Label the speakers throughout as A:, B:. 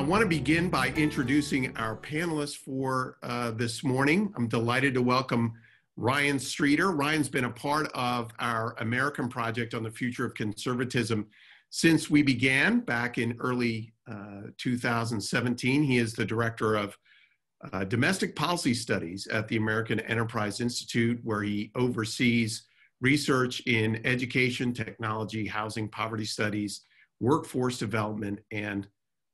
A: I want to begin by introducing our panelists for uh, this morning. I'm delighted to welcome Ryan Streeter. Ryan's been a part of our American Project on the Future of Conservatism since we began back in early uh, 2017. He is the director of uh, domestic policy studies at the American Enterprise Institute, where he oversees research in education, technology, housing, poverty studies, workforce development, and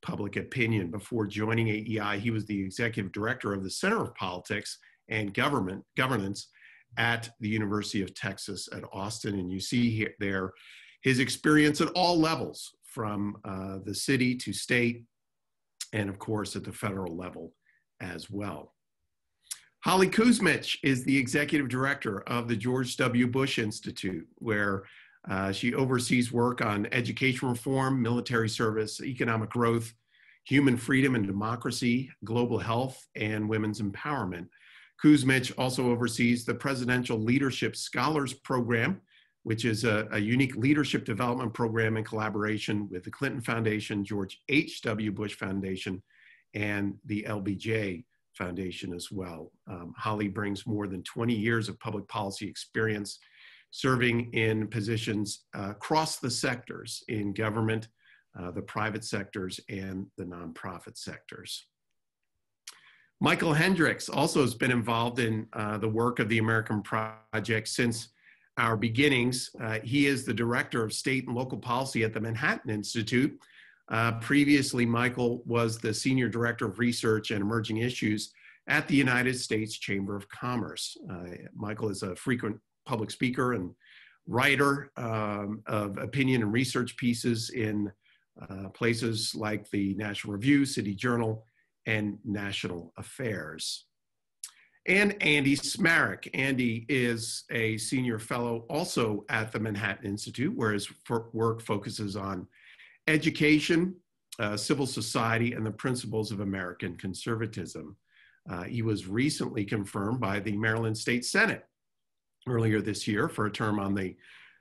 A: public opinion. Before joining AEI, he was the executive director of the Center of Politics and Government Governance at the University of Texas at Austin. And you see here, there his experience at all levels, from uh, the city to state, and of course at the federal level as well. Holly Kuzmich is the executive director of the George W. Bush Institute, where uh, she oversees work on education reform, military service, economic growth, human freedom and democracy, global health, and women's empowerment. Kuzmich also oversees the Presidential Leadership Scholars Program, which is a, a, unique leadership development program in collaboration with the Clinton Foundation, George H.W. Bush Foundation, and the LBJ Foundation as well. Um, Holly brings more than 20 years of public policy experience serving in positions uh, across the sectors in government, uh, the private sectors, and the nonprofit sectors. Michael Hendrix also has been involved in uh, the work of the American Project since our beginnings. Uh, he is the director of state and local policy at the Manhattan Institute. Uh, previously, Michael was the senior director of research and emerging issues at the United States Chamber of Commerce. Uh, Michael is a frequent public speaker and writer um, of opinion and research pieces in uh, places like the National Review, City Journal, and National Affairs. And Andy Smarick. Andy is a senior fellow also at the Manhattan Institute, where his work focuses on education, uh, civil society, and the principles of American conservatism. Uh, he was recently confirmed by the Maryland State Senate earlier this year for a term on the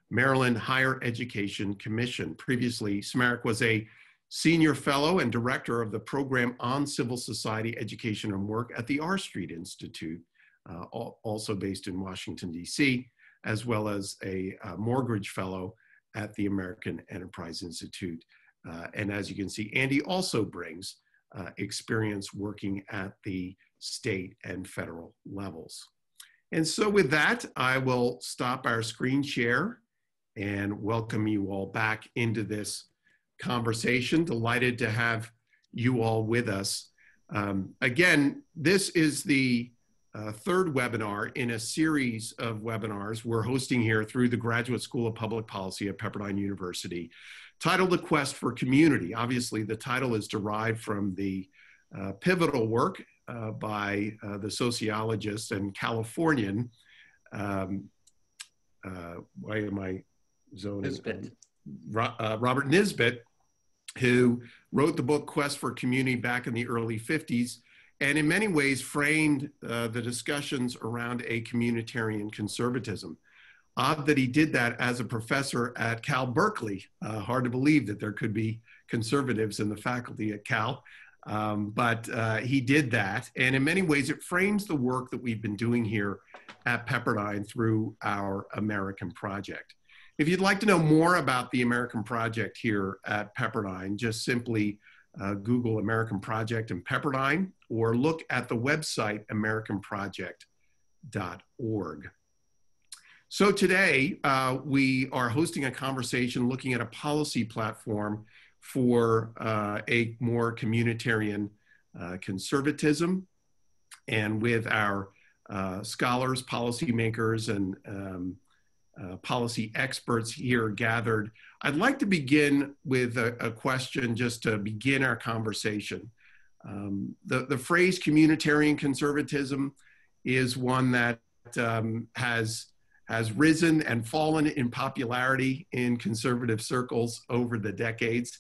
A: Maryland Higher Education Commission. Previously, Smarick was a Senior Fellow and Director of the Program on Civil Society Education and Work at the R Street Institute, uh, also based in Washington, D.C., as well as a uh, Morgridge Fellow at the American Enterprise Institute. Uh, and as you can see, Andy also brings uh, experience working at the state and federal levels. And so with that, I will stop our screen share and welcome you all back into this conversation. Delighted to have you all with us. Um, again, this is the uh, third webinar in a series of webinars we're hosting here through the Graduate School of Public Policy at Pepperdine University, titled The Quest for Community. Obviously, the title is derived from the uh, pivotal work uh, by uh, the sociologist and Californian, um, uh, why am I zoning?
B: Nisbet.
A: Uh, Robert Nisbet, who wrote the book Quest for Community back in the early 50s, and in many ways framed uh, the discussions around a communitarian conservatism. Odd that he did that as a professor at Cal Berkeley. Uh, hard to believe that there could be conservatives in the faculty at Cal, um, but uh, he did that. And in many ways, it frames the work that we've been doing here at Pepperdine through our American Project. If you'd like to know more about the American Project here at Pepperdine, just simply uh, Google American Project and Pepperdine or look at the website americanproject.org. So today uh, we are hosting a conversation looking at a policy platform for uh, a more communitarian uh, conservatism and with our uh, scholars, policymakers, and um, uh, policy experts here gathered. I'd like to begin with a, a question just to begin our conversation. Um, the, the phrase communitarian conservatism is one that um, has, has risen and fallen in popularity in conservative circles over the decades.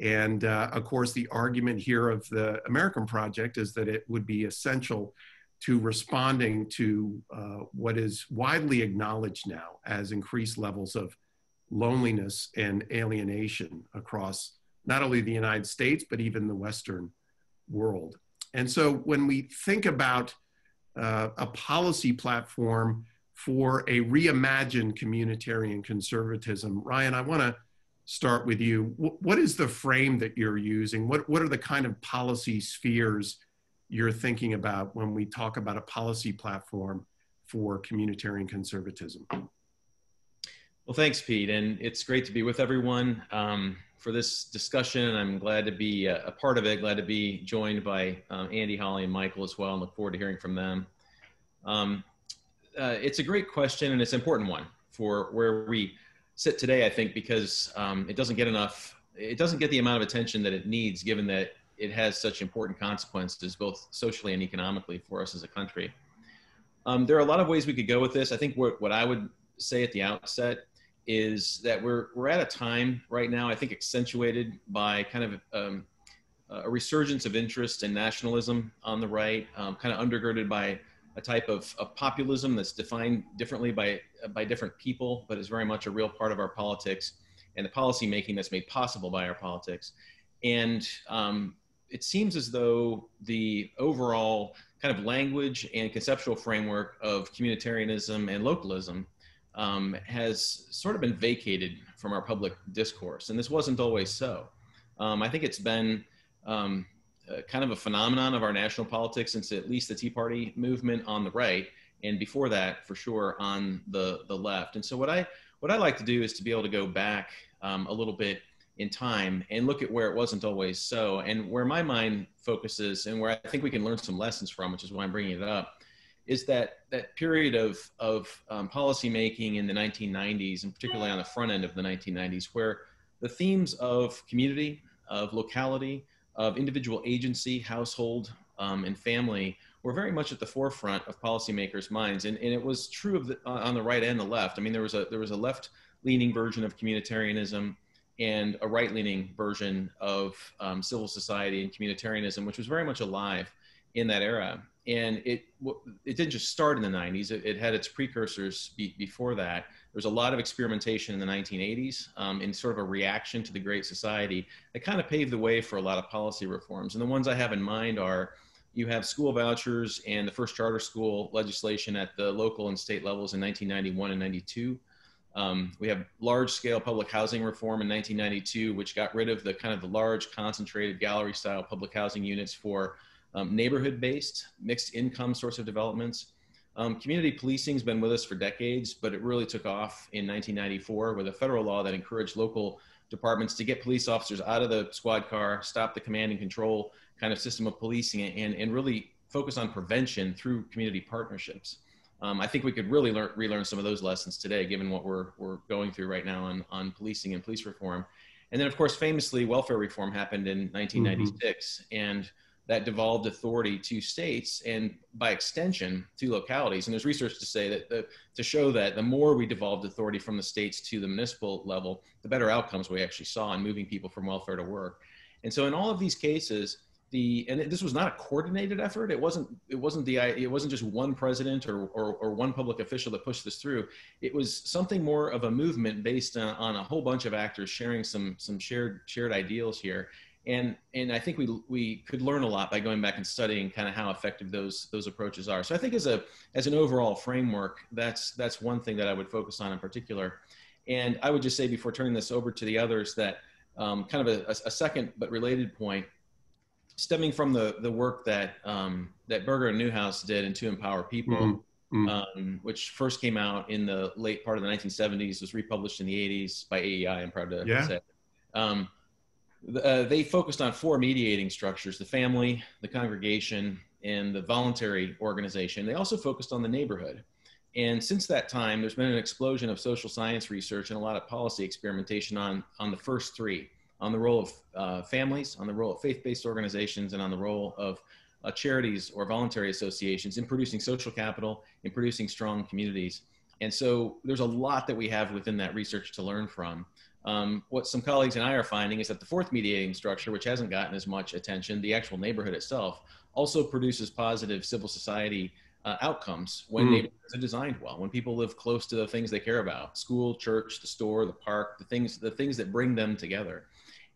A: And uh, of course, the argument here of the American Project is that it would be essential to responding to uh, what is widely acknowledged now as increased levels of loneliness and alienation across not only the United States, but even the Western world. And so when we think about uh, a policy platform for a reimagined communitarian conservatism, Ryan, I want to start with you. what is the frame that you're using? What, what are the kind of policy spheres you're thinking about when we talk about a policy platform for communitarian conservatism?
B: Well, thanks, Pete. And it's great to be with everyone um, for this discussion. I'm glad to be a, a, part of it, glad to be joined by um, Andy, Holly, and Michael as well, and look forward to hearing from them. Um, uh, it's a great question, and it's an important one for where we sit today, I think, because um, it doesn't get enough, it doesn't get the amount of attention that it needs, given that it has such important consequences, both socially and economically, for us as a country. Um, there are a lot of ways we could go with this. I think what, what I would say at the outset is that we're we're at a time right now, I think, accentuated by kind of um, a resurgence of interest and nationalism on the right, um, kind of undergirded by a type of, of, populism that's defined differently by by different people, but is very much a real part of our politics and the policy making that's made possible by our politics. And um, it seems as though the overall kind of language and conceptual framework of communitarianism and localism um, has sort of been vacated from our public discourse. And this wasn't always so. Um, I think it's been um, uh, kind of a phenomenon of our national politics since at least the Tea Party movement on the right, and before that, for sure, on the, the left. And so what I, what I like to do is to be able to go back um, a little bit in time and look at where it wasn't always so and where my mind focuses and where I think we can learn some lessons from, which is why I'm bringing it up, is that that period of of um, policy making in the 1990s, and particularly on the front end of the 1990s, where the themes of community, of locality, of individual agency, household, um, and family were very much at the forefront of policymakers' minds, and, and it was true of the, on the right and the left. I mean, there was a there was a left-leaning version of communitarianism and a right-leaning version of um, civil society and communitarianism, which was very much alive in that era. And it it didn't just start in the 90s it, it had its precursors be, before that. There was a lot of experimentation in the 1980s um, in sort of a reaction to the great society that kind of paved the way for a lot of policy reforms. And the ones i have in mind are you have school vouchers and the first charter school legislation at the local and state levels in 1991 and 92 um, we have large scale public housing reform in 1992 which got rid of the kind of the large concentrated gallery style public housing units for um, neighborhood-based, mixed income sorts of developments. Um, community policing has been with us for decades, but it really took off in 1994 with a federal law that encouraged local departments to get police officers out of the squad car, stop the command and control kind of system of policing, and, and really focus on prevention through community partnerships. Um, I think we could really learn, relearn some of those lessons today, given what we're, we're going through right now on, on policing and police reform. And then, of course, famously, welfare reform happened in 1996. Mm-hmm. And that devolved authority to states and by extension to localities. And there's research to say that the, to show that the more we devolved authority from the states to the municipal level, the better outcomes we actually saw in moving people from welfare to work. And so in all of these cases, the and this was not a coordinated effort. It wasn't it wasn't the it wasn't just one president or, or, or one public official that pushed this through. It was something more of a movement based on, on a whole bunch of actors sharing some some shared shared ideals here and and I think we we could learn a lot by going back and studying kind of how effective those those approaches are. So I think as a as an overall framework, that's that's one thing that I would focus on in particular. And I would just say before turning this over to the others that um, kind of a, a, second but related point, stemming from the the work that um, that Berger and Neuhaus did in To Empower People. Mm-hmm. Mm-hmm. Um, which first came out in the late part of the 1970s, was republished in the 80s by AEI. I'm proud to yeah. say. Um, uh, they focused on four mediating structures the family, the congregation, and the voluntary organization. They also focused on the neighborhood. And since that time, there's been an explosion of social science research and a lot of policy experimentation on, on the first three on the role of uh, families, on the role of faith based organizations, and on the role of uh, charities or voluntary associations in producing social capital, in producing strong communities. And so there's a lot that we have within that research to learn from. Um, what some colleagues and I are finding is that the fourth mediating structure, which hasn't gotten as much attention, the actual neighborhood itself, also produces positive civil society uh, outcomes when
A: Mm.
B: neighborhoods are designed well, when people live close to the things they care about, school, church, the store, the park, the things, the things that bring them together.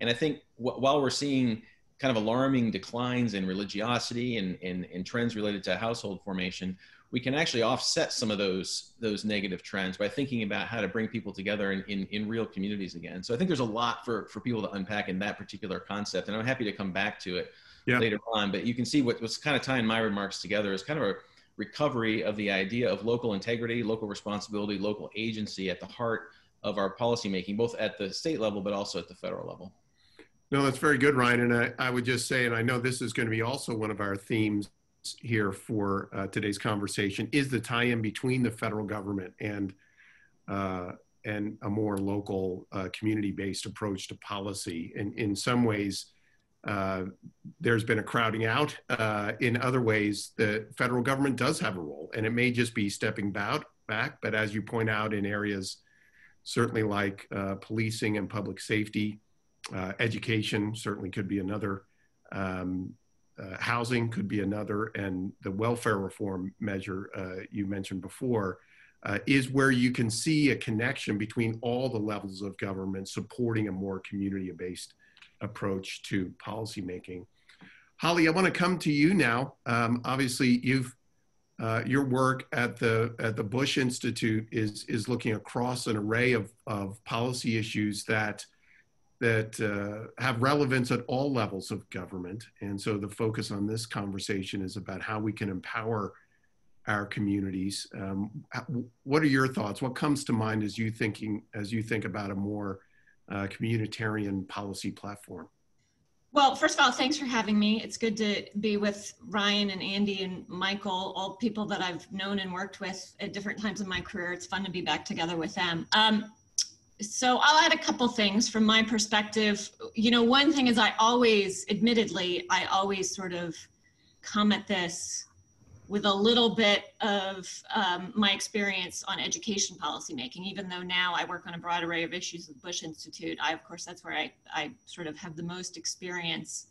B: And I think wh- while we're seeing kind of alarming declines in religiosity and, and, and trends related to household formation, we can actually offset some of those those negative trends by thinking about how to bring people together in, in, in real communities again. So I think there's a lot for, for people to unpack in that particular concept, and I'm happy to come back to it
A: Yeah.
B: later on. But you can see what, what's kind of tying my remarks together is kind of a recovery of the idea of local integrity, local responsibility, local agency at the heart of our policymaking, both at the state level but also at the federal level.
A: No, that's very good, Ryan. And I, I would just say, and I know this is going to be also one of our themes here for uh, today's conversation, is the tie-in between the federal government and uh, and a more local, uh, community-based approach to policy. And in some ways, uh, there's been a crowding out. Uh, in other ways, the federal government does have a role, and it may just be stepping back. Back, but as you point out, in areas certainly like uh, policing and public safety, uh, education certainly could be another. Um, uh, housing could be another, and the welfare reform measure uh, you mentioned before uh, is where you can see a connection between all the levels of government supporting a more community-based approach to policymaking. Holly, I want to come to you now. Um, obviously, you've uh, your work at the at the Bush Institute is is looking across an array of of policy issues that that uh, have relevance at all levels of government. And so the focus on this conversation is about how we can empower our communities. Um, what are your thoughts? What comes to mind as you thinking as you think about a more uh, communitarian policy platform?
C: Well, first of all, thanks for having me. It's good to be with Ryan and Andy and Michael, all people that I've known and worked with at different times in my career. It's fun to be back together with them. Um, so I'll add a couple things from my perspective. You know, one thing is I always, admittedly, I always sort of come at this with a little bit of um, my experience on education policymaking, even though now I work on a broad array of issues with Bush Institute. I, of course, that's where I, I sort of have the most experience.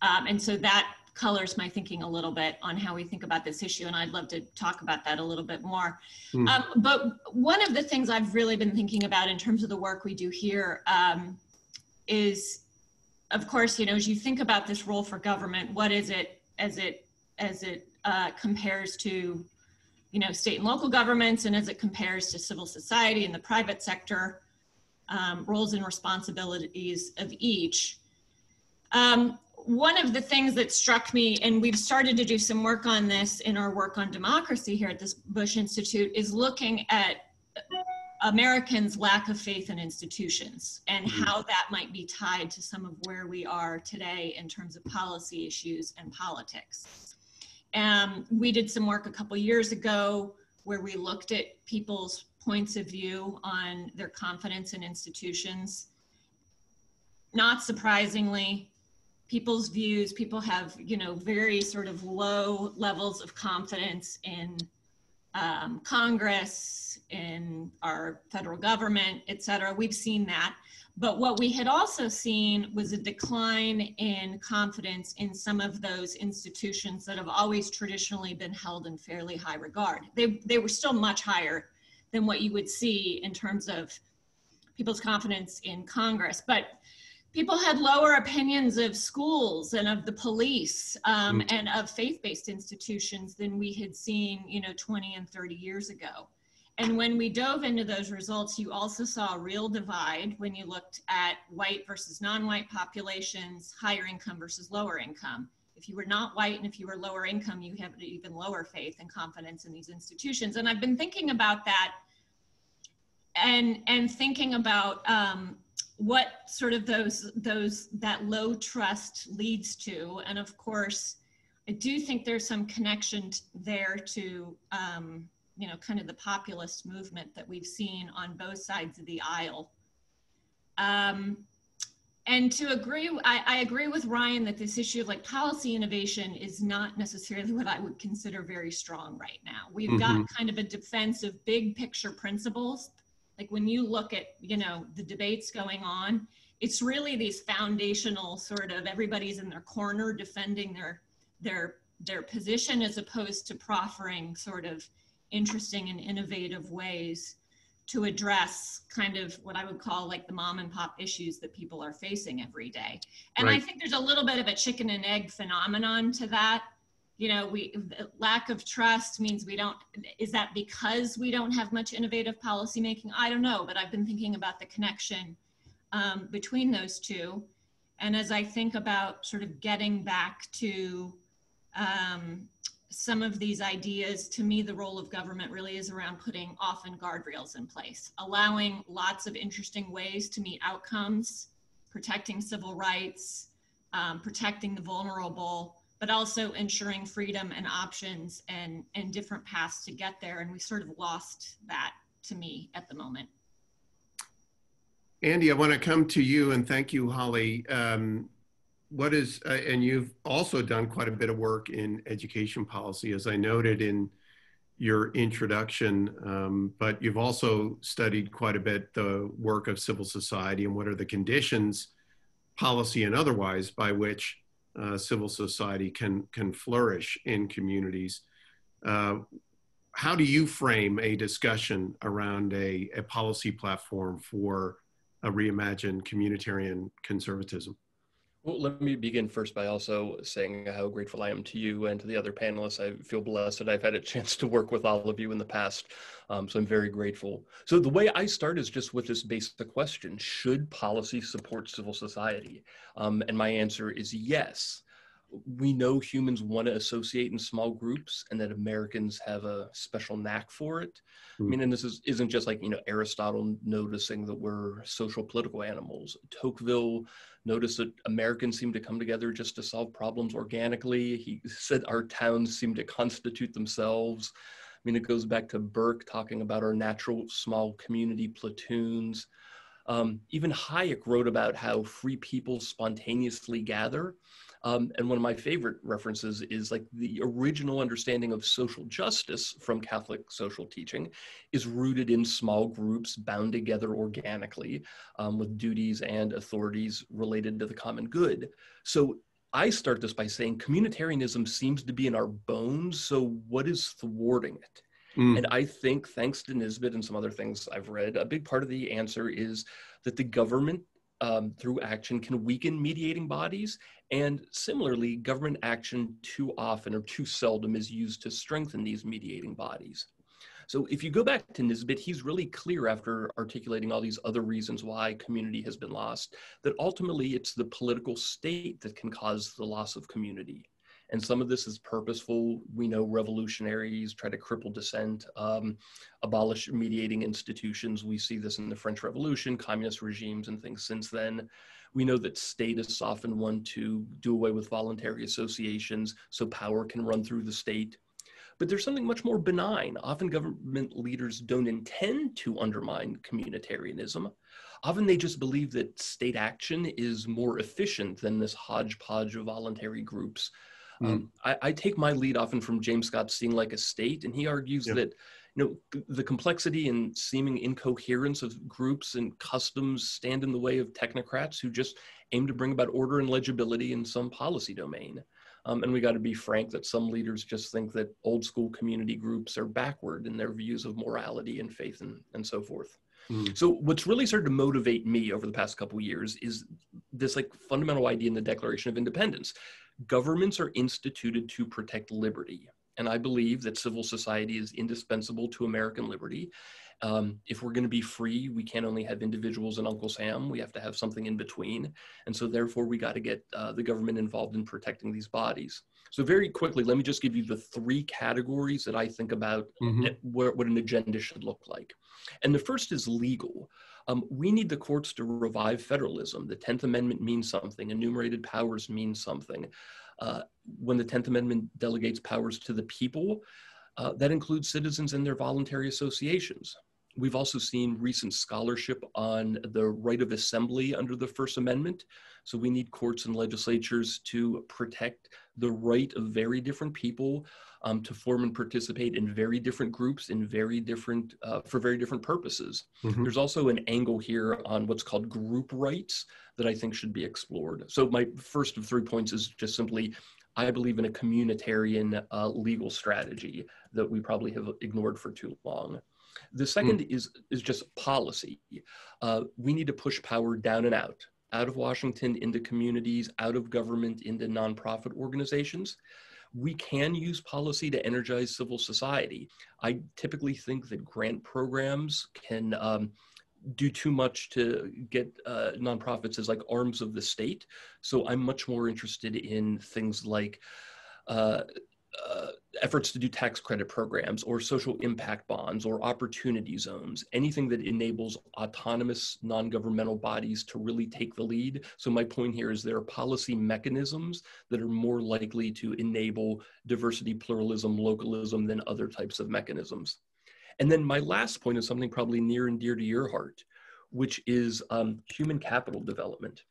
C: Um, and so that colors my thinking a little bit on how we think about this issue. And I'd love to talk about that a little bit more.
A: Hmm.
C: Um, but one of the things I've really been thinking about in terms of the work we do here um, is, of course, you know, as you think about this role for government, what is it as it as it uh, compares to, you know, state and local governments, and as it compares to civil society and the private sector, um, roles and responsibilities of each. Um, one of the things that struck me, and we've started to do some work on this in our work on democracy here at this Bush Institute, is looking at Americans' lack of faith in institutions and
A: Mhm.
C: how that might be tied to some of where we are today in terms of policy issues and politics. Um, we did some work a couple years ago where we looked at people's points of view on their confidence in institutions. Not surprisingly, people's views, people have, you know, very sort of low levels of confidence in um, Congress, in our federal government, et cetera. We've seen that. But what we had also seen was a decline in confidence in some of those institutions that have always traditionally been held in fairly high regard. They, they were still much higher than what you would see in terms of people's confidence in Congress. But people had lower opinions of schools and of the police um, and of faith-based institutions than we had seen, you know, 20 and 30 years ago. And when we dove into those results, you also saw a real divide when you looked at white versus non-white populations, higher income versus lower income. If you were not white and if you were lower income, you have even lower faith and confidence in these institutions. And I've been thinking about that and and thinking about um, what sort of those those that low trust leads to. And of course, I do think there's some connection there to um, you know, kind of the populist movement that we've seen on both sides of the aisle. Um, and to agree, I, I, agree with Ryan that this issue of like policy innovation is not necessarily what I would consider very strong right now. We've mm-hmm. got kind of a defense of big picture principles. Like when you look at, you know, the debates going on, it's really these foundational sort of everybody's in their corner defending their their their position as opposed to proffering sort of interesting and innovative ways to address kind of what I would call like the mom and pop issues that people are facing every day. And right. I think there's a little bit of a chicken and egg phenomenon to that. You know, we lack of trust means we don't is that because we don't have much innovative policymaking? I don't know, but I've been thinking about the connection um, between those two. And as I think about sort of getting back to um, some of these ideas, to me, the role of government really is around putting often guardrails in place, allowing lots of interesting ways to meet outcomes, protecting civil rights, um, protecting the vulnerable, but also ensuring freedom and options and, and different paths to get there. And we sort of lost that to me at the moment.
A: Andy, I want to come to you and thank you, Holly. Um, what is, uh, and you've also done quite a bit of work in education policy, as I noted in your introduction, um, but you've also studied quite a bit the work of civil society and what are the conditions, policy and otherwise, by which uh, civil society can can flourish in communities. Uh, how do you frame a discussion around a, a policy platform for a reimagined communitarian conservatism?
D: Well, let me begin first by also saying how grateful I am to you and to the other panelists. I feel blessed that I've had a chance to work with all of you in the past. Um, so I'm very grateful. So the way I start is just with this basic question Should policy support civil society? Um, and my answer is yes we know humans want to associate in small groups and that Americans have a special knack for it. Mm. I hmm. mean, and this is, isn't just like, you know, Aristotle noticing that we're social political animals. Tocqueville noticed that Americans seem to come together just to solve problems organically. He said our towns seem to constitute themselves. I mean, it goes back to Burke talking about our natural small community platoons. Um, even Hayek wrote about how free people spontaneously gather. Um, and one of my favorite references is like the original understanding of social justice from Catholic social teaching is rooted in small groups bound together organically um, with duties and authorities related to the common good. So I start this by saying communitarianism seems to be in our bones. So what is thwarting it? Mm. And I think, thanks to Nisbet and some other things I've read, a big part of the answer is that the government um, through action can weaken mediating bodies. And similarly, government action too often or too seldom is used to strengthen these mediating bodies. So if you go back to Nisbet, he's really clear after articulating all these other reasons why community has been lost, that ultimately it's the political state that can cause the loss of community and some of this is purposeful. We know revolutionaries try to cripple dissent, um, abolish mediating institutions. We see this in the French Revolution, communist regimes, and things since then. We know that statists often want to do away with voluntary associations so power can run through the state. But there's something much more benign. Often government leaders don't intend to undermine communitarianism. Often they just believe that state action is more efficient than this hodgepodge of voluntary groups Mm. Um, I, I, take my lead often from James Scott Seeing Like a State, and he argues that you know the complexity and seeming incoherence of groups and customs stand in the way of technocrats who just aim to bring about order and legibility in some policy domain. Um, and we got to be frank that some leaders just think that old school community groups are backward in their views of morality and faith and, and so forth. Mm. So what's really started to motivate me over the past couple years is this like fundamental idea in the Declaration of Independence governments are instituted to protect liberty. And I believe that civil society is indispensable to American liberty. Um, if we're going to be free, we can't only have individuals and Uncle Sam. We have to have something in between. And so, therefore, we got to get uh, the government involved in protecting these bodies. So, very quickly, let me just give you the three categories that I think about mm-hmm. what, what an agenda should look like. And the first is legal. Um, we need the courts to revive federalism. The 10th Amendment means something, enumerated powers mean something. Uh, when the 10th Amendment delegates powers to the people, uh, that includes citizens and their voluntary associations. We've also seen recent scholarship on the right of assembly under the First Amendment. So we need courts and legislatures to protect the right of very different people um, to form and participate in very different groups in very different uh, for very different purposes. Mm-hmm. There's also an angle here on what's called group rights that I think should be explored. So my first of three points is just simply I believe in a communitarian uh, legal strategy that we probably have ignored for too long. The second mm. is, is just policy. Uh, we need to push power down and out, out of Washington into communities, out of government into nonprofit organizations. We can use policy to energize civil society. I typically think that grant programs can um, do too much to get uh, nonprofits as like arms of the state. So I'm much more interested in things like uh, uh, efforts to do tax credit programs or social impact bonds or opportunity zones, anything that enables autonomous non-governmental bodies to really take the lead. So my point here is there are policy mechanisms that are more likely to enable diversity, pluralism, localism than other types of mechanisms. And then my last point is something probably near and dear to your heart, which is um, human capital development.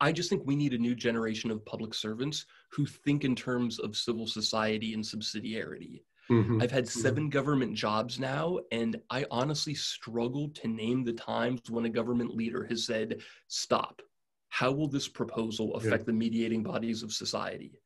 D: I just think we need a new generation of public servants who think in terms of civil society and subsidiarity. Mm-hmm. I've had mm-hmm. 7 mm-hmm. government jobs now, and I honestly struggle to name the times when a government leader has said, Stop. How will this proposal affect yeah. the mediating bodies of society?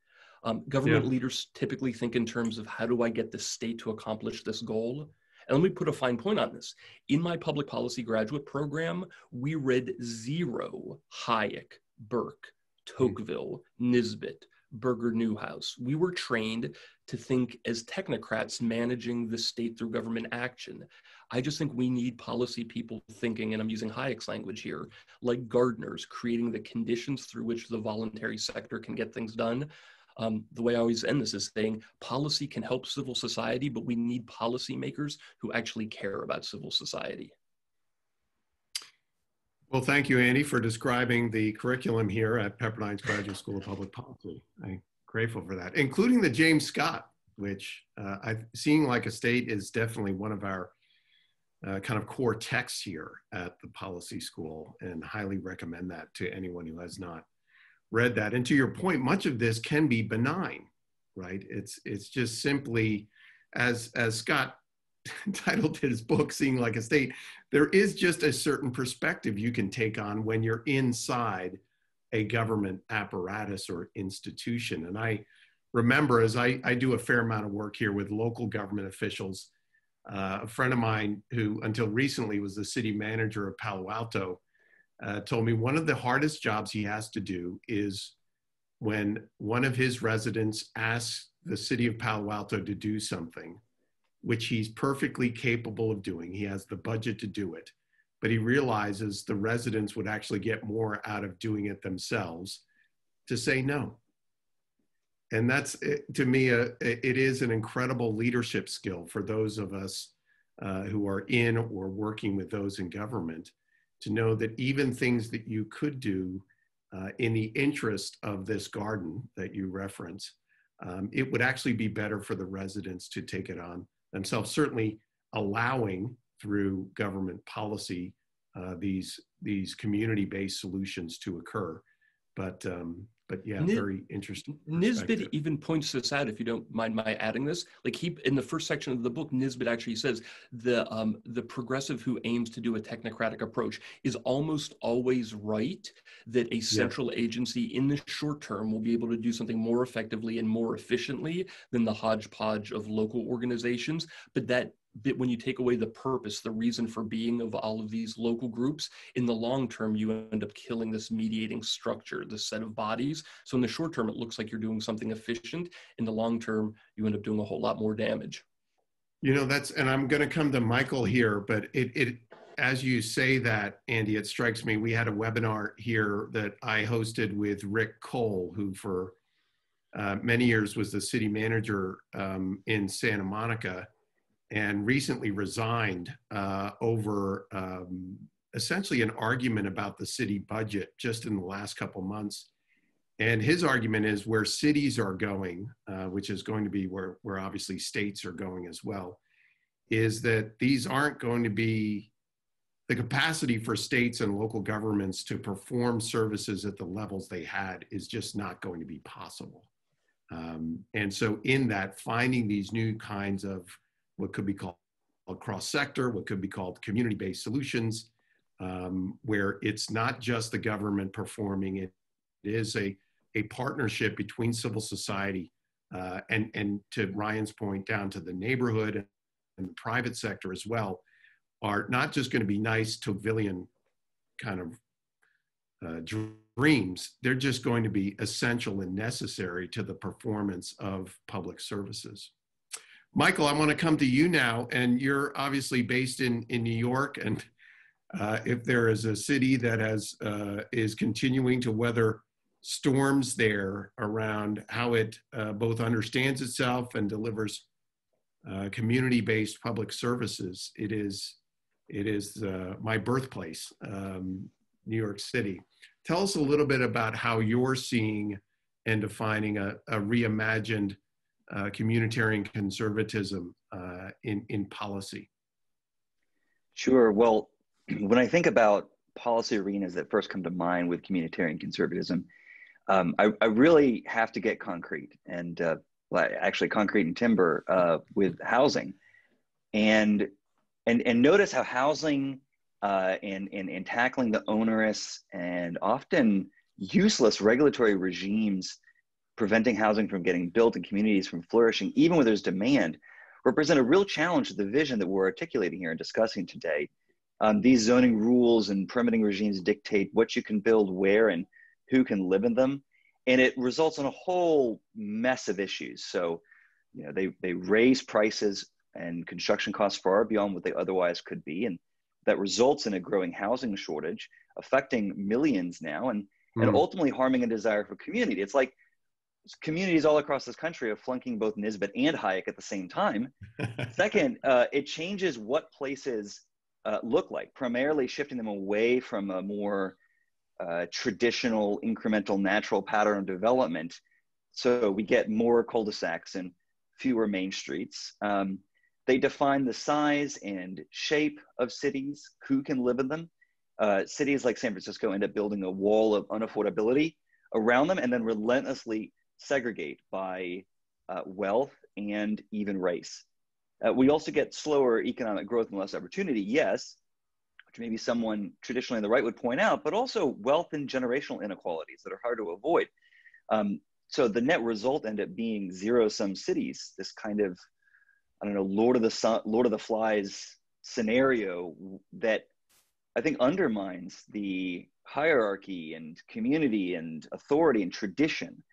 D: Um, government yeah. leaders typically think in terms of how do I get the state to accomplish this goal? And let me put a fine point on this. In my public policy graduate program, we read zero Hayek, Burke, Tocqueville, Nisbet, Berger Neuhaus. We were trained to think as technocrats managing the state through government action. I just think we need policy people thinking, and I'm using Hayek's language here, like gardeners, creating the conditions through which the voluntary sector can get things done. Um, the way I always end this is saying policy can help civil society, but we need policymakers who actually care about civil society.
A: Well, thank you, Andy, for describing the curriculum here at Pepperdine's Graduate School of Public Policy. I'm grateful for that, including the James Scott, which uh, I, seeing like a state is definitely one of our uh, kind of core texts here at the policy school and highly recommend that to anyone who has not read that. And to your point, much of this can be benign, right? It's it's just simply as as Scott titled his book seeing like a state there is just a certain perspective you can take on when you're inside a government apparatus or institution. And i remember as i, I do a fair amount of work here with local government officials uh, a friend of mine who until recently was the city manager of palo alto uh, told me one of the hardest jobs he has to do is when one of his residents asks the city of Palo Alto to do something, which he's perfectly capable of doing. He has the budget to do it, but he realizes the residents would actually get more out of doing it themselves to say no. And that's, to me, a, it is an incredible leadership skill for those of us uh, who are in or working with those in government to know that even things that you could do uh, in the interest of this garden that you reference, um, it would actually be better for the residents to take it on themselves, certainly allowing through government policy uh, these, these community-based solutions to occur. But um, but yeah, very interesting.
D: Nisbet even points this out, if you don't mind my adding this. Like he, in the first section of the book, Nisbet actually says the um, the progressive who aims to do a technocratic approach is almost always right that a central yeah. agency in the short term will be able to do something more effectively and more efficiently than the hodgepodge of local organizations, but that that when you take away the purpose, the reason for being of all of these local groups, in the long term, you end up killing this mediating structure, this set of bodies. So in the short term, it looks like you're doing something efficient. In the long term, you end up doing a whole lot more damage.
A: You know, that's, and I'm going to come to Michael here, but it, it, as you say that, Andy, it strikes me, we had a webinar here that I hosted with Rick Cole, who for uh, many years was the city manager um, in Santa Monica and recently resigned uh, over um, essentially an argument about the city budget just in the last couple months. And his argument is where cities are going, uh, which is going to be where, where obviously states are going as well, is that these aren't going to be the capacity for states and local governments to perform services at the levels they had is just not going to be possible. Um, and so, in that, finding these new kinds of what could be called cross sector, what could be called community based solutions, um, where it's not just the government performing it, it is a a partnership between civil society uh, and, and to Ryan's point, down to the neighborhood and the private sector as well, are not just going to be nice Tocquevillian kind of uh, dreams, they're just going to be essential and necessary to the performance of public services. Michael, I want to come to you now, and you're obviously based in, in New York, and uh, if there is a city that has uh, is continuing to weather storms there around how it uh, both understands itself and delivers uh, community-based public services, it is it is uh, my birthplace, um, New York City. Tell us a little bit about how you're seeing and defining a, a reimagined uh, communitarian conservatism uh, in, in policy?
E: Sure. Well, when I think about policy arenas that first come to mind with communitarian conservatism, um, I, I, really have to get concrete and uh, actually concrete and timber uh, with housing. And, and, and notice how housing uh, and, and, and tackling the onerous and often useless regulatory regimes preventing housing from getting built and communities from flourishing, even when there's demand, represent a real challenge to the vision that we're articulating here and discussing today. Um, these zoning rules and permitting regimes dictate what you can build where and who can live in them. And it results in a whole mess of issues. So, you know, they, they raise prices and construction costs far beyond what they otherwise could be. And that results in a growing housing shortage affecting millions now and, mm. and hmm. ultimately harming a desire for community. It's like communities all across this country are flunking both Nisbet and Hayek at the same time. Second, uh, it changes what places uh, look like, primarily shifting them away from a more uh, traditional, incremental, natural pattern of development. So we get more cul-de-sacs and fewer main streets. Um, they define the size and shape of cities, who can live in them. Uh, cities like San Francisco end up building a wall of unaffordability around them and then relentlessly segregate by uh, wealth and even race. Uh, we also get slower economic growth and less opportunity, yes, which maybe someone traditionally on the right would point out, but also wealth and generational inequalities that are hard to avoid. Um, so the net result ended up being zero sum cities, this kind of, I don't know, Lord of the Sun, Lord of the Flies scenario that I think undermines the hierarchy and community and authority and tradition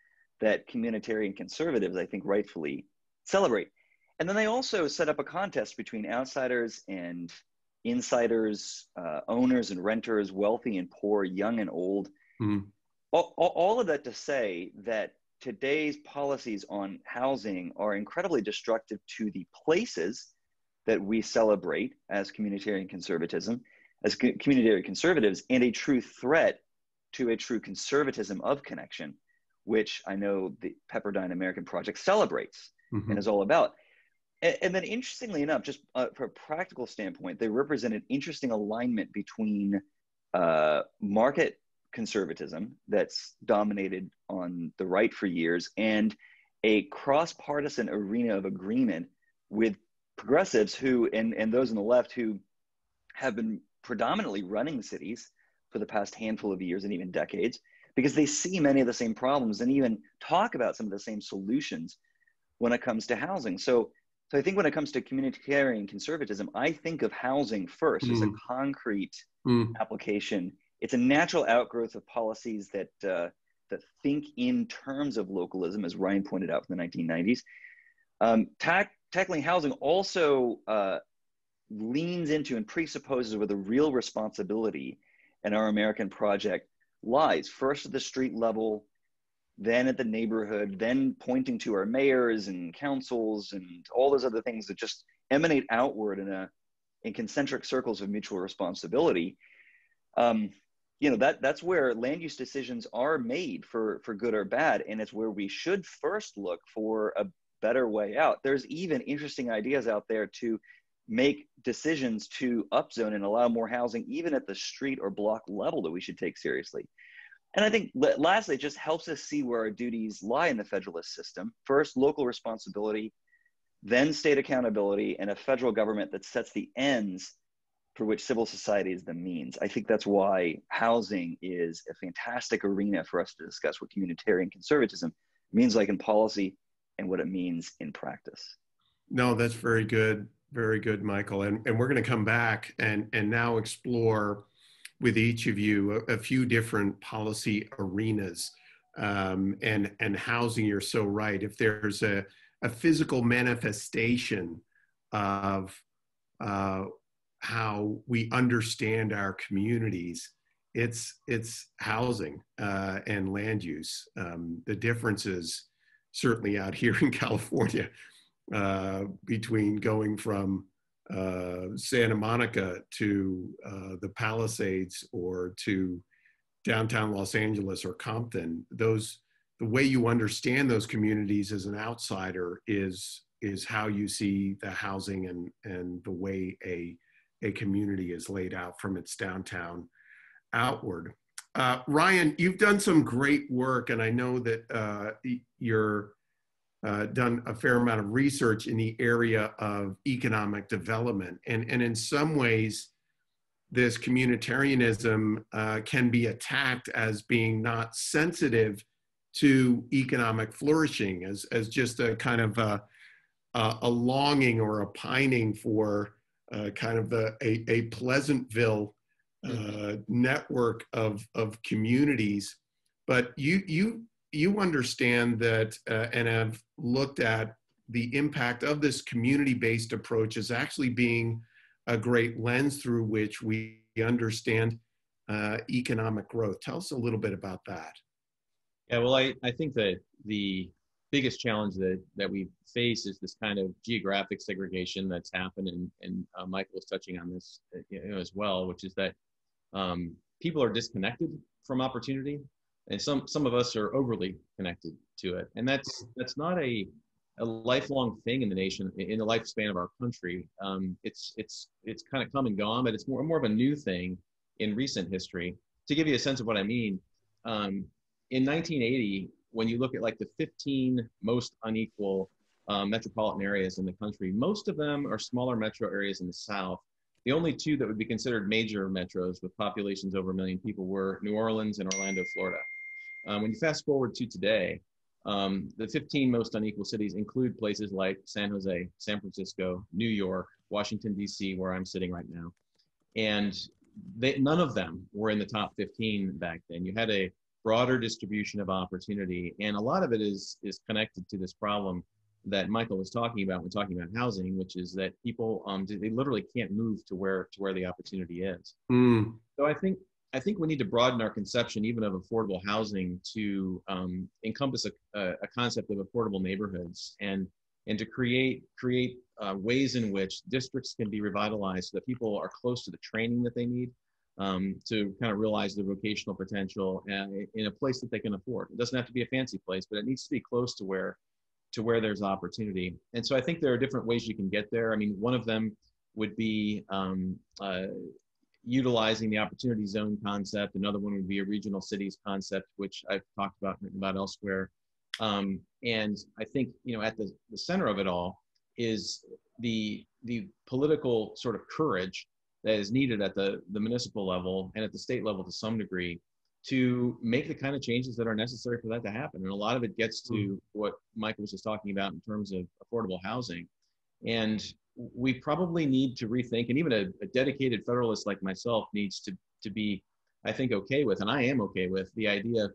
E: that communitarian conservatives, I think, rightfully celebrate. And then they also set up a contest between outsiders and insiders, uh, owners and renters, wealthy and poor, young and old. Mm-hmm. All, all, of that to say that today's policies on housing are incredibly destructive to the places that we celebrate as communitarian conservatism, as communitarian conservatives, and a true threat to a true conservatism of connection which I know the Pepperdine American Project celebrates mm-hmm. and is all about. And, and then, interestingly enough, just uh, from a practical standpoint, they represent an interesting alignment between uh, market conservatism that's dominated on the right for years and a cross partisan arena of agreement with progressives who, and, and those on the left who have been predominantly running cities for the past handful of years and even decades because they see many of the same problems and even talk about some of the same solutions when it comes to housing. So, so I think when it comes to communitarian conservatism, I think of housing first mm. as a mm. concrete mm. application. It's a natural outgrowth of policies that uh, that think in terms of localism, as Ryan pointed out in the 1990s. Um, tack, tackling housing also uh, leans into and presupposes with a real responsibility in our American project lies first at the street level then at the neighborhood then pointing to our mayors and councils and all those other things that just emanate outward in a in concentric circles of mutual responsibility. Um, you know that that's where land use decisions are made for for good or bad and it's where we should first look for a better way out. There's even interesting ideas out there to make decisions to upzone and allow more housing, even at the street or block level, that we should take seriously. And I think lastly, it just helps us see where our duties lie in the federalist system. First, local responsibility, then state accountability, and a federal government that sets the ends for which civil society is the means. I think that's why housing is a fantastic arena for us to discuss what communitarian conservatism means like in policy and what it means in practice.
A: No, that's very good. Very good, Michael. And, and we're going to come back and, and now explore with each of you a, a few different policy arenas. Um, and, and housing, you're so right. If there's a, a physical manifestation of uh, how we understand our communities, it's it's housing uh, and land use. Um, the differences, certainly out here in California, uh, between going from uh, Santa Monica to uh, the Palisades or to downtown Los Angeles or Compton, those the way you understand those communities as an outsider is is how you see the housing and and the way a a community is laid out from its downtown outward. Uh, Ryan, you've done some great work, and I know that uh, you're uh, done a fair amount of research in the area of economic development, and and in some ways, this communitarianism uh, can be attacked as being not sensitive to economic flourishing, as as just a kind of a, a longing or a pining for uh, kind of the, a, a Pleasantville uh, network of, of communities. But you, you, you understand that uh, and have looked at the impact of this community-based approach as actually being a great lens through which we understand uh, economic growth. Tell us a little bit about that.
B: Yeah, well, I, I think that the biggest challenge that, that we face is this kind of geographic segregation that's happened, and, and uh, Michael was touching on this uh, you know, as well, which is that um, people are disconnected from opportunity, and some some of us are overly connected to it, and that's that's not a a lifelong thing in the nation in the lifespan of our country. Um, it's it's it's kind of come and gone, but it's more more of a new thing in recent history. To give you a sense of what I mean, um, in 1980, when you look at like the 15 most unequal um, metropolitan areas in the country, most of them are smaller metro areas in the South. The only two that would be considered major metros with populations over a million people were New Orleans and Orlando, Florida. Um, when you fast forward to today, um, the 15 most unequal cities include places like San Jose, San Francisco, New York, Washington, D.C., where I'm sitting right now. And they, none of them were in the top 15 back then. You had a broader distribution of opportunity. And a lot of it is, is connected to this problem that Michael was talking about when talking about housing, which is that people, um, they literally can't move to where, to where the opportunity is. Mm. So I think, I think we need to broaden our conception even of affordable housing to um, encompass a, a, concept of affordable neighborhoods and, and to create, create uh, ways in which districts can be revitalized so that people are close to the training that they need, um, to kind of realize their vocational potential in a place that they can afford. It doesn't have to be a fancy place, but it needs to be close to where to where there's opportunity. And so I think there are different ways you can get there. I mean, one of them would be um, uh, utilizing the opportunity zone concept. Another one would be a regional cities concept, which I've talked about written about elsewhere. Um, and I think you know at the, the center of it all is the the political sort of courage that is needed at the, the municipal level and at the state level to some degree to make the kind of changes that are necessary for that to happen. And a lot of it gets to mm-hmm. what Michael was just talking about in terms of affordable housing. And we probably need to rethink, and even a, a dedicated federalist like myself needs to, to be, I think, okay with, and I am okay with the idea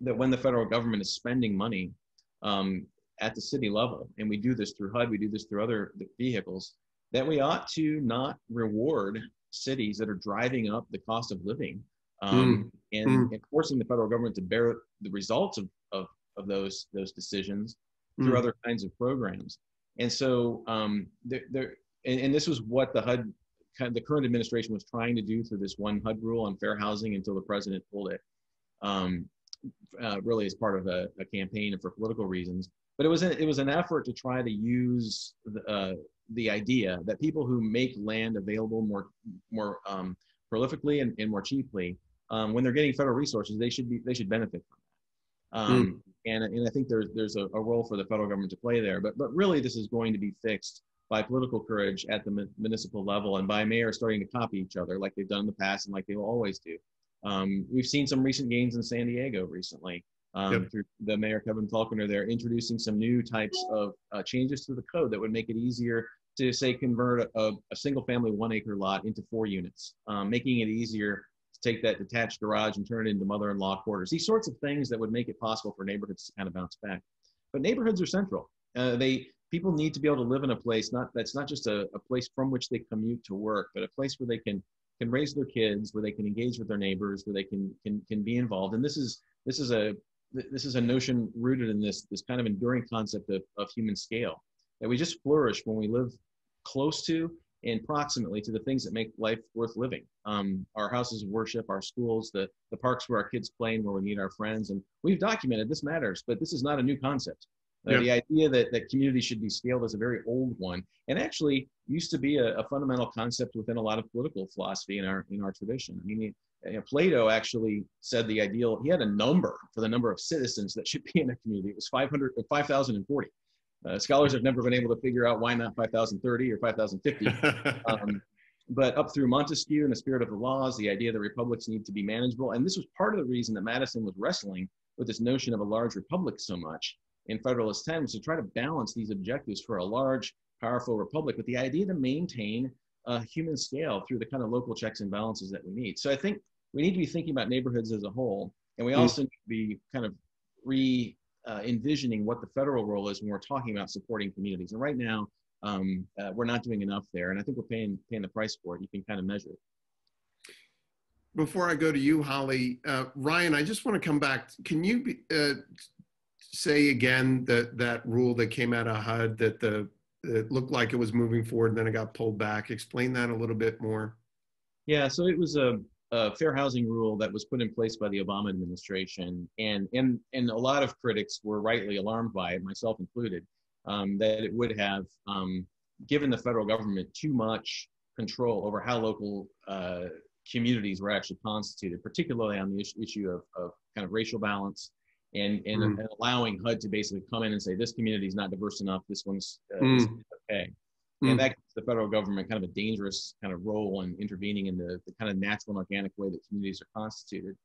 B: that when the federal government is spending money um, at the city level, and we do this through HUD, we do this through other vehicles, that we ought to not reward cities that are driving up the cost of living um, mm. And, mm. and, forcing the federal government to bear the results of, of, of those, those decisions through mm. other kinds of programs. And so um, there, there and, and, this was what the HUD, kind of the current administration was trying to do through this one HUD rule on fair housing until the president pulled it, um, uh, really as part of a, a, campaign and for political reasons. But it was, a, it was an effort to try to use the, uh, the idea that people who make land available more more um, prolifically and, and, more cheaply, um, when they're getting federal resources, they should be they should benefit from. Um, mm. And and I think there's there's a, a, role for the federal government to play there. But but really, this is going to be fixed by political courage at the municipal level and by mayors starting to copy each other like they've done in the past and like they will always do. Um, we've seen some recent gains in San Diego recently um, yep. through the mayor Kevin Faulconer. They're introducing some new types of uh, changes to the code that would make it easier to say convert a, a single family one acre lot into four units, um, making it easier take that detached garage and turn it into mother-in-law quarters. These sorts of things that would make it possible for neighborhoods to kind of bounce back. But neighborhoods are central. Uh, they people need to be able to live in a place not that's not just a, a place from which they commute to work, but a place where they can can raise their kids, where they can engage with their neighbors, where they can can can be involved. And this is this is a this is a notion rooted in this this kind of enduring concept of, of human scale that we just flourish when we live close to and proximately to the things that make life worth living. Um, our houses of worship, our schools, the, the parks where our kids play and where we meet our friends. And we've documented this matters, but this is not a new concept. Uh, The idea that, that community should be scaled is a very old one, and actually used to be a, a, fundamental concept within a lot of political philosophy in our in our tradition. I mean, you know, Plato actually said the ideal. He had a number for the number of citizens that should be in a community. It was 500, 5,040. Uh, scholars have never been able to figure out why not 5,030 or 5,050. um, but up through Montesquieu and the spirit of the laws, the idea that republics need to be manageable, and this was part of the reason that Madison was wrestling with this notion of a large republic so much in Federalist 10 was to try to balance these objectives for a large, powerful republic with the idea to maintain a human scale through the kind of local checks and balances that we need. So I think we need to be thinking about neighborhoods as a whole, and we hmm. also need to be kind of re uh, envisioning what the federal role is when we're talking about supporting communities. And right now, um, uh, we're not doing enough there, and I think we're paying paying the price for it. You can kind of measure it.
A: Before I go to you, Holly, uh, Ryan, I just want to come back. Can you be, uh, say again that that rule that came out of HUD that the it looked like it was moving forward and then it got pulled back? Explain that a little bit more.
B: Yeah, so it was a, a fair housing rule that was put in place by the Obama administration, and and and a lot of critics were rightly alarmed by it, myself included, um, that it would have um, given the federal government too much control over how local uh, communities were actually constituted, particularly on the issue of, of kind of racial balance and and, mm. and, allowing HUD to basically come in and say this community is not diverse enough. This one's uh, mm. okay. And that gives the federal government kind of a dangerous kind of role in intervening in the, the kind of natural and organic way that communities are constituted.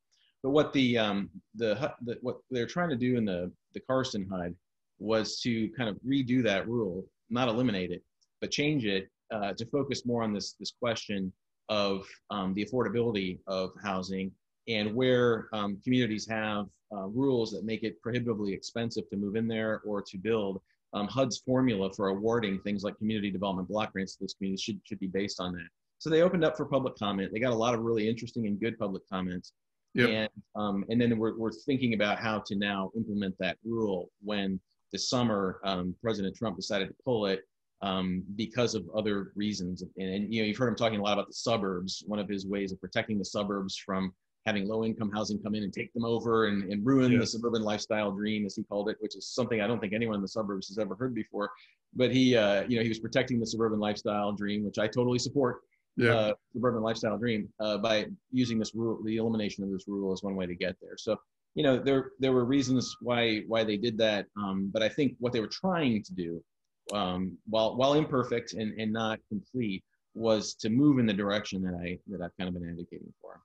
B: But what the um, the, the what they're trying to do in the the Carson HUD was to kind of redo that rule, not eliminate it, but change it uh, to focus more on this this question of um, the affordability of housing and where um, communities have uh, rules that make it prohibitively expensive to move in there or to build, um, HUD's formula for awarding things like community development block grants to this community should, should be based on that. So they opened up for public comment. They got a lot of really interesting and good public comments. Yep. And, um, and then we're, we're thinking about how to now implement that rule when this summer um, President Trump decided to pull it um, because of other reasons. And, and, you know, you've heard him talking a lot about the suburbs. One of his ways of protecting the suburbs from having low income housing come in and take them over and, and ruin yeah. the suburban lifestyle dream, as he called it, which is something I don't think anyone in the suburbs has ever heard before. But he, uh, you know, he was protecting the suburban lifestyle dream, which I totally support. Yeah. Uh, suburban lifestyle dream uh, by using this rule, the elimination of this rule is one way to get there. So, you know, there there were reasons why why they did that, um, but I think what they were trying to do, um, while while imperfect and, and not complete, was to move in the direction that I that I've kind of been advocating for.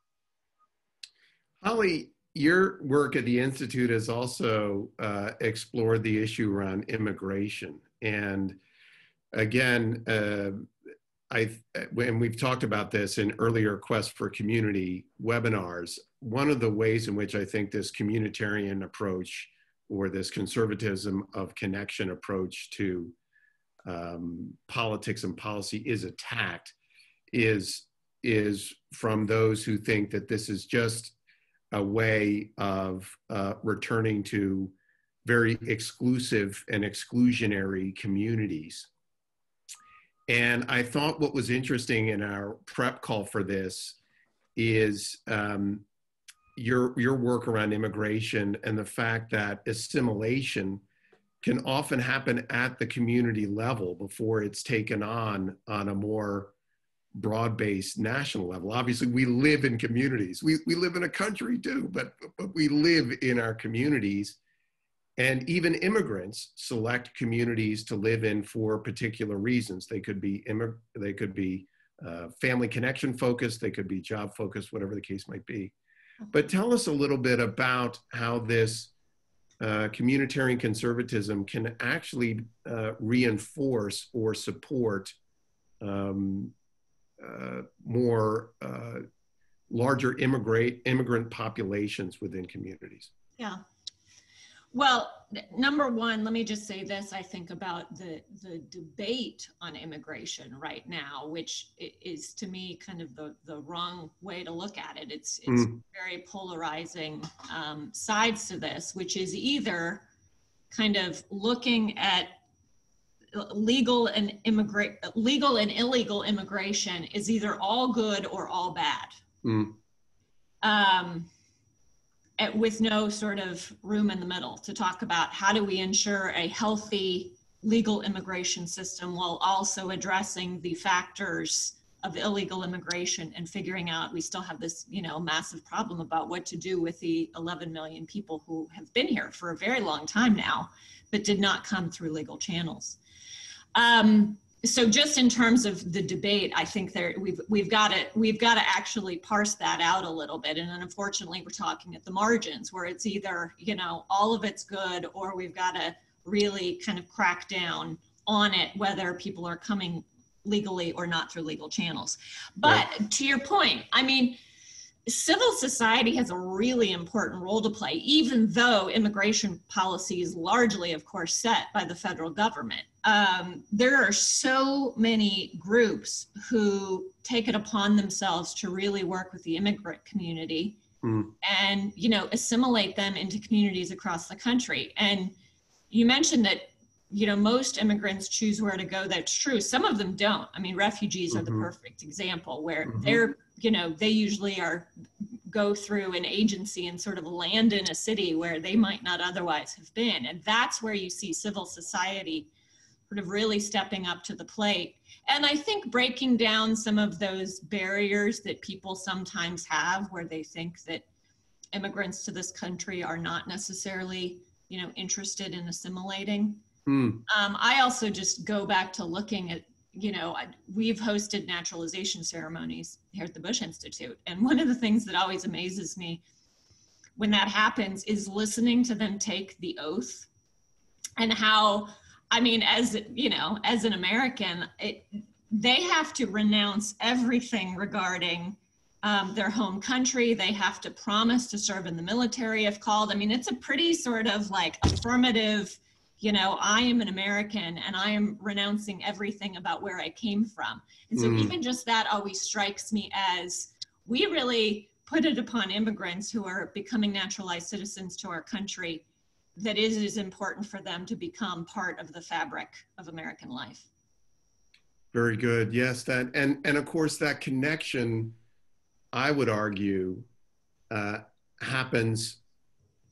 A: Holly, your work at the Institute has also uh, explored the issue around immigration. And again, uh, I, and we've talked about this in earlier Quest for Community webinars. One of the ways in which I think this communitarian approach or this conservatism of connection approach to um, politics and policy is attacked is, is from those who think that this is just a way of uh, returning to very exclusive and exclusionary communities. And I thought what was interesting in our prep call for this is um, your, your work around immigration and the fact that assimilation can often happen at the community level before it's taken on on a more broad-based national level. Obviously, we live in communities. We, we live in a country too, but, but we live in our communities. and even immigrants select communities to live in for particular reasons. They could be immig- they could be uh, family connection focused, they could be job focused, whatever the case might be. But tell us a little bit about how this uh, communitarian conservatism can actually uh, reinforce or support um, more uh, larger immigrant immigrant populations within communities.
C: Yeah. Well, number one, let me just say this. I think about the the debate on immigration right now, which is to me kind of the the wrong way to look at it. It's it's mm. very polarizing um, sides to this, which is either kind of looking at legal and immigrate legal and illegal immigration is either all good or all bad. Mm. Um, at, with no sort of room in the middle to talk about how do we ensure a healthy legal immigration system while also addressing the factors of illegal immigration and figuring out we still have this you know massive problem about what to do with the 11 million people who have been here for a very long time now but did not come through legal channels um, so just in terms of the debate, I think there we've we've got to we've got to actually parse that out a little bit. And unfortunately, we're talking at the margins where it's either you know all of it's good or we've got to really kind of crack down on it whether people are coming legally or not through legal channels. But right. to your point, I mean civil society has a really important role to play, even though immigration policy is largely, of course, set by the federal government. Um, there are so many groups who take it upon themselves to really work with the immigrant community mm. and, you know, assimilate them into communities across the country. And you mentioned that you know most immigrants choose where to go that's true some of them don't i mean refugees mm-hmm. are the mm-hmm. perfect example where mm-hmm. they're you know they usually are go through an agency and sort of land in a city where they might not otherwise have been and that's where you see civil society sort of really stepping up to the plate and i think breaking down some of those barriers that people sometimes have where they think that immigrants to this country are not necessarily you know interested in assimilating mm. um, i also just go back to looking at you know, we've hosted naturalization ceremonies here at the Bush Institute. And one of the things that always amazes me when that happens is listening to them take the oath and how, I mean, as, you know, as an American, it, they have to renounce everything regarding um, their home country. They have to promise to serve in the military if called. I mean, it's a pretty sort of like affirmative you know, I am an American and I am renouncing everything about where I came from. And so, mm. even just that always strikes me as we really put it upon immigrants who are becoming naturalized citizens to our country that it is important for them to become part of the fabric of American life.
A: Very good. Yes, that and and of course that connection, I would argue, uh, happens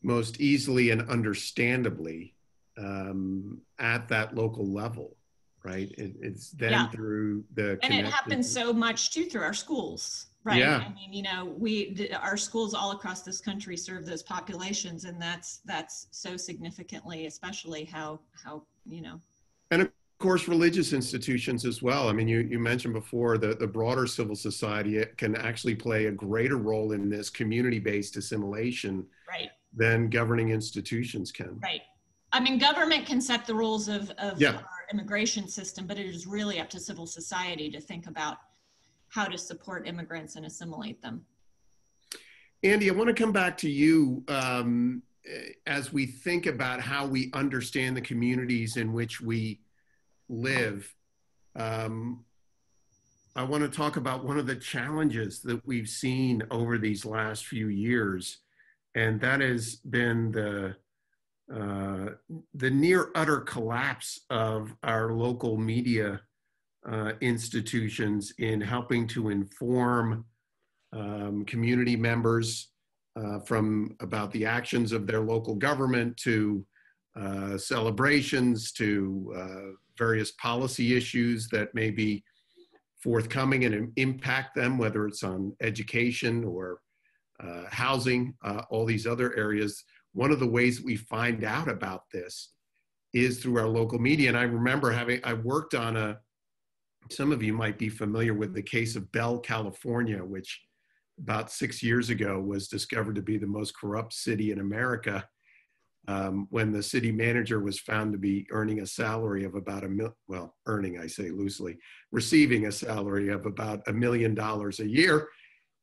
A: most easily and understandably um, at that local level, right? It, it's then yeah. through the
C: and it happens so much too through our schools, right? Yeah. I mean, you know, we our schools all across this country serve those populations, and that's that's so significantly, especially how how you know.
A: And of course, religious institutions as well. I mean, you you mentioned before the the broader civil society can actually play a greater role in this community-based assimilation.
C: Right.
A: Than governing institutions can.
C: Right. I mean, government can set the rules of, of yeah. our immigration system, but it is really up to civil society to think about how to support immigrants and assimilate them.
A: Andy, I want to come back to you um, as we think about how we understand the communities in which we live. Um, I want to talk about one of the challenges that we've seen over these last few years, and that has been the uh, the near utter collapse of our local media uh, institutions in helping to inform um, community members uh, from about the actions of their local government to uh, celebrations to uh, various policy issues that may be forthcoming and impact them, whether it's on education or housing, all these other areas one of the ways we find out about this is through our local media. And I remember having, I worked on a, some of you might be familiar with the case of Bell, California, which about six years ago was discovered to be the most corrupt city in America. Um, when the city manager was found to be earning a salary of about a mil, well, earning, I say loosely, receiving a salary of about a million dollars a year.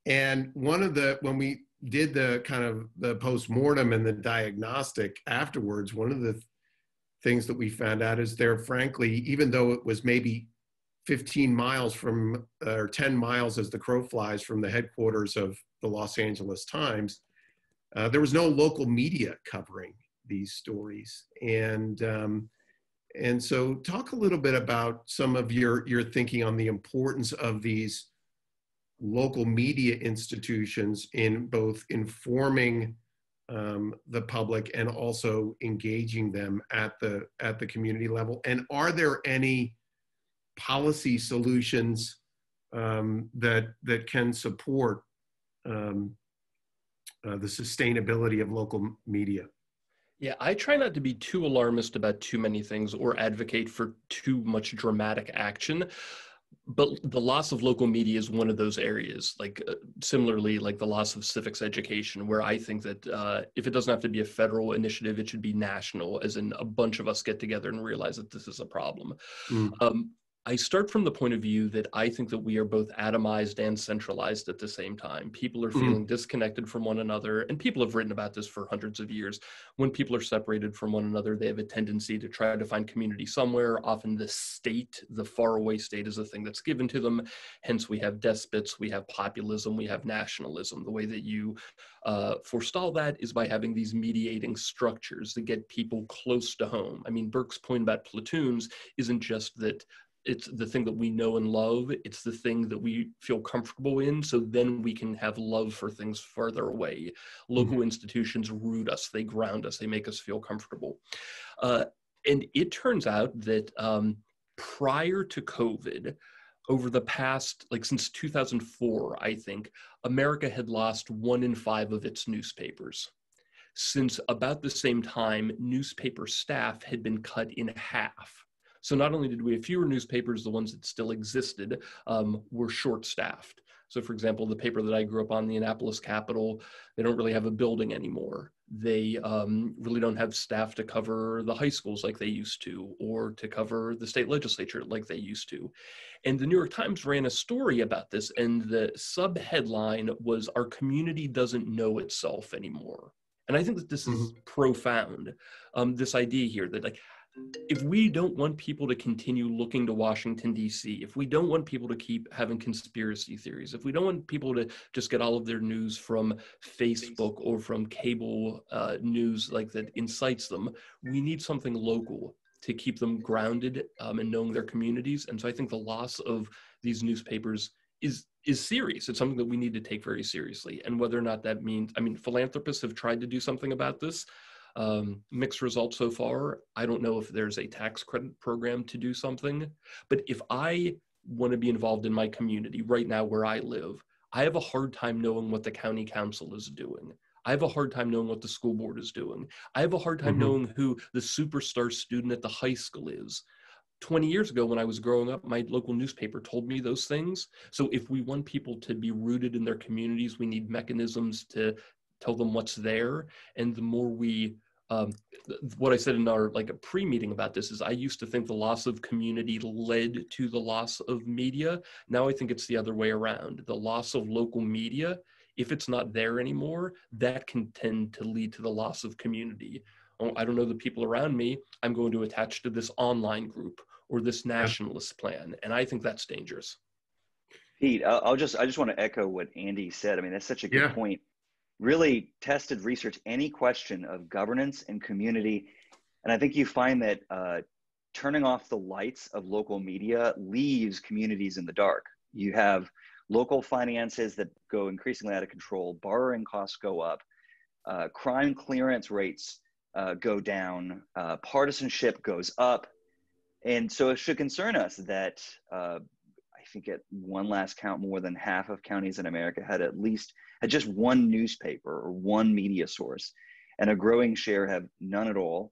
A: And one of the, when we did the kind of the post-mortem and the diagnostic afterwards, one of the things that we found out is there, frankly, even though it was maybe 15 miles from, or 10 miles as the crow flies from the headquarters of the Los Angeles Times, uh, there was no local media covering these stories. And, um, and so talk a little bit about some of your, your thinking on the importance of these local media institutions in both informing um, the public and also engaging them at the at the community level and are there any policy solutions um, that that can support um, uh, the sustainability of local media.
D: Yeah, I try not to be too alarmist about too many things or advocate for too much dramatic action but the loss of local media is one of those areas like uh, similarly like the loss of civics education where i think that uh, if it doesn't have to be a federal initiative it should be national as in a bunch of us get together and realize that this is a problem mm. um, I start from the point of view that I think that we are both atomized and centralized at the same time. People are mm-hmm. feeling mm. disconnected from one another, and people have written about this for hundreds of years. When people are separated from one another, they have a tendency to try to find community somewhere. Often, the state, the faraway state, is a thing that's given to them. Hence, we have despots, we have populism, we have nationalism. The way that you uh, forestall that is by having these mediating structures that get people close to home. I mean, Burke's point about platoons isn't just that it's the thing that we know and love. It's the thing that we feel comfortable in. So then we can have love for things farther away. Local mm-hmm. institutions root us. They ground us. They make us feel comfortable. Uh, and it turns out that um, prior to covid over the past like since 2004 i think america had lost one in five of its newspapers. Since about the same time newspaper staff had been cut in half so not only did we have fewer newspapers, the ones that still existed um, were short staffed. So, for example, the paper that I grew up on, the Annapolis Capital, they don't really have a building anymore. They um, really don't have staff to cover the high schools like they used to, or to cover the state legislature like they used to. And the New York Times ran a story about this, and the sub headline was Our Community Doesn't Know Itself Anymore. And I think that this is mm-hmm. profound. Um, this idea here that, like, if we don't want people to continue looking to Washington, D.C., if we don't want people to keep having conspiracy theories, if we don't want people to just get all of their news from Facebook or from cable uh, news like that incites them, we need something local to keep them grounded um, and knowing their communities. And so I think the loss of these newspapers is is serious. It's something that we need to take very seriously. And whether or not that means, I mean, philanthropists have tried to do something about this. Um, mixed results so far. I don't know if there's a tax credit program to do something, but if I want to be involved in my community right now where I live, I have a hard time knowing what the county council is doing. I have a hard time knowing what the school board is doing. I have a hard time mm-hmm. knowing who the superstar student at the high school is. 20 years ago when I was growing up, my local newspaper told me those things. So if we want people to be rooted in their communities, we need mechanisms to tell them what's there. And the more we um, what I said in our like a pre-meeting about this is I used to think the loss of community led to the loss of media. Now I think it's the other way around. The loss of local media, if it's not there anymore, that can tend to lead to the loss of community. Oh, I don't know the people around me. I'm going to attach to this online group or this nationalist plan, and I think that's dangerous.
E: Pete, I'll just I just want to echo what Andy said. I mean, that's such a good yeah. point really tested research any question of governance and community. And I think you find that uh, turning off the lights of local media leaves communities in the dark. You have local finances that go increasingly out of control, borrowing costs go up, uh, crime clearance rates uh, go down, uh, partisanship goes up. And so it should concern us that uh, think at one last count, more than half of counties in America had at least had just one newspaper or one media source. and a growing share have none at all.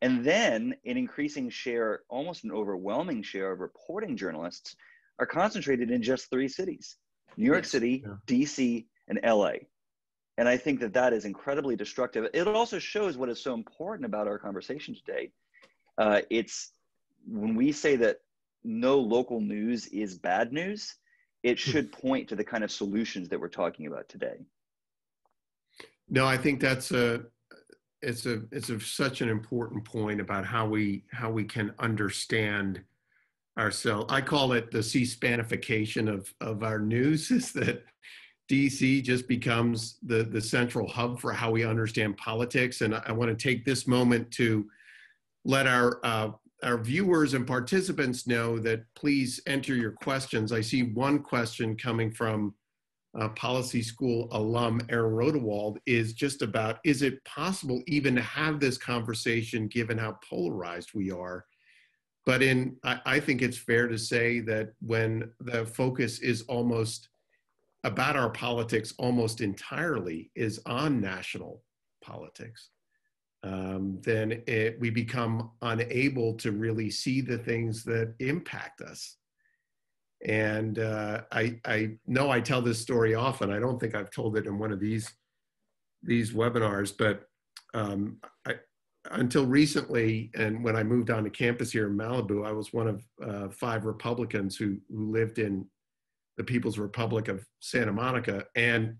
E: And then an increasing share, almost an overwhelming share of reporting journalists are concentrated in just three cities New York City, yeah. DC, and LA. And I think that that is incredibly destructive. It also shows what is so important about our conversation today. Uh, it's when we say that no local news is bad news, it hmm. should point to the kind of solutions that we're talking about today.
A: No, I think that's a it's a it's a, such an important point about how we how we can understand ourselves. I call it the C-SPANification of of our news. Is that DC just becomes the the central hub for how we understand politics, and I, I want to take this moment to let our uh, our viewers and participants know that please enter your questions. I see one question coming from uh, policy school alum Aaron Rodewald is just about is it possible even to have this conversation given how polarized we are? But in I, I think it's fair to say that when the focus is almost about our politics almost entirely is on national politics, um, then it, we become unable to really see the things that impact us. And uh, I, I know I tell this story often. I don't think I've told it in one of these these webinars, but um, I, until recently, and when I moved on to campus here in Malibu, I was one of uh, five Republicans who, who lived in the People's Republic of Santa Monica, and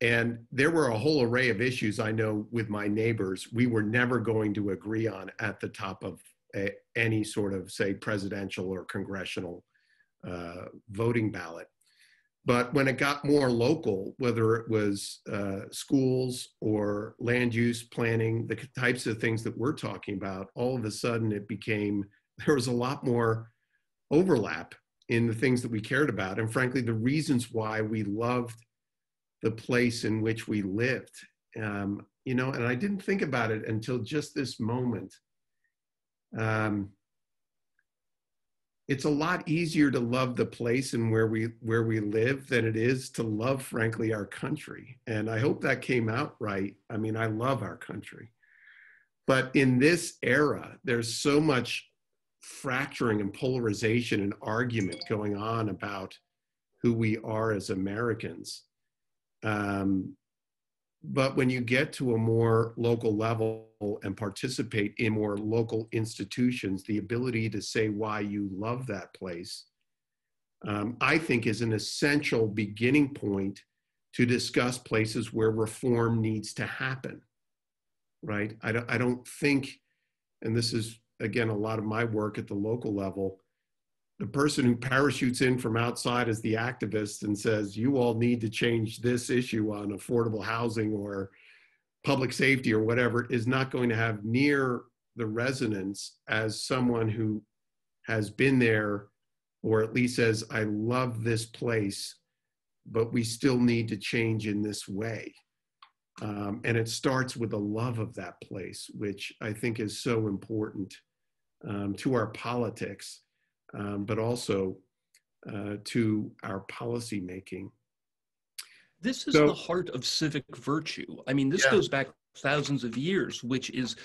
A: and there were a whole array of issues I know with my neighbors we were never going to agree on at the top of a, any sort of, say, presidential or congressional uh, voting ballot. But when it got more local, whether it was uh, schools or land use planning, the types of things that we're talking about, all of a sudden it became, there was a lot more overlap in the things that we cared about. And frankly, the reasons why we loved the place in which we lived. Um, you know, and I didn't think about it until just this moment. Um, it's a lot easier to love the place and where we where we live than it is to love, frankly, our country. And I hope that came out right. I mean, I love our country, but in this era, there's so much fracturing and polarization and argument going on about who we are as Americans um, but when you get to a more local level and participate in more local institutions, the ability to say why you love that place, um, I think is an essential beginning point to discuss places where reform needs to happen. Right? I don't, I don't think, and this is again a lot of my work at the local level, the person who parachutes in from outside as the activist and says, you all need to change this issue on affordable housing or public safety or whatever is not going to have near the resonance as someone who has been there or at least says, I love this place, but we still need to change in this way. Um, and it starts with a love of that place, which I think is so important um, to our politics um, but also uh, to our policy making.
D: This is so, the heart of civic virtue. I mean, this yeah. goes back thousands of years, which is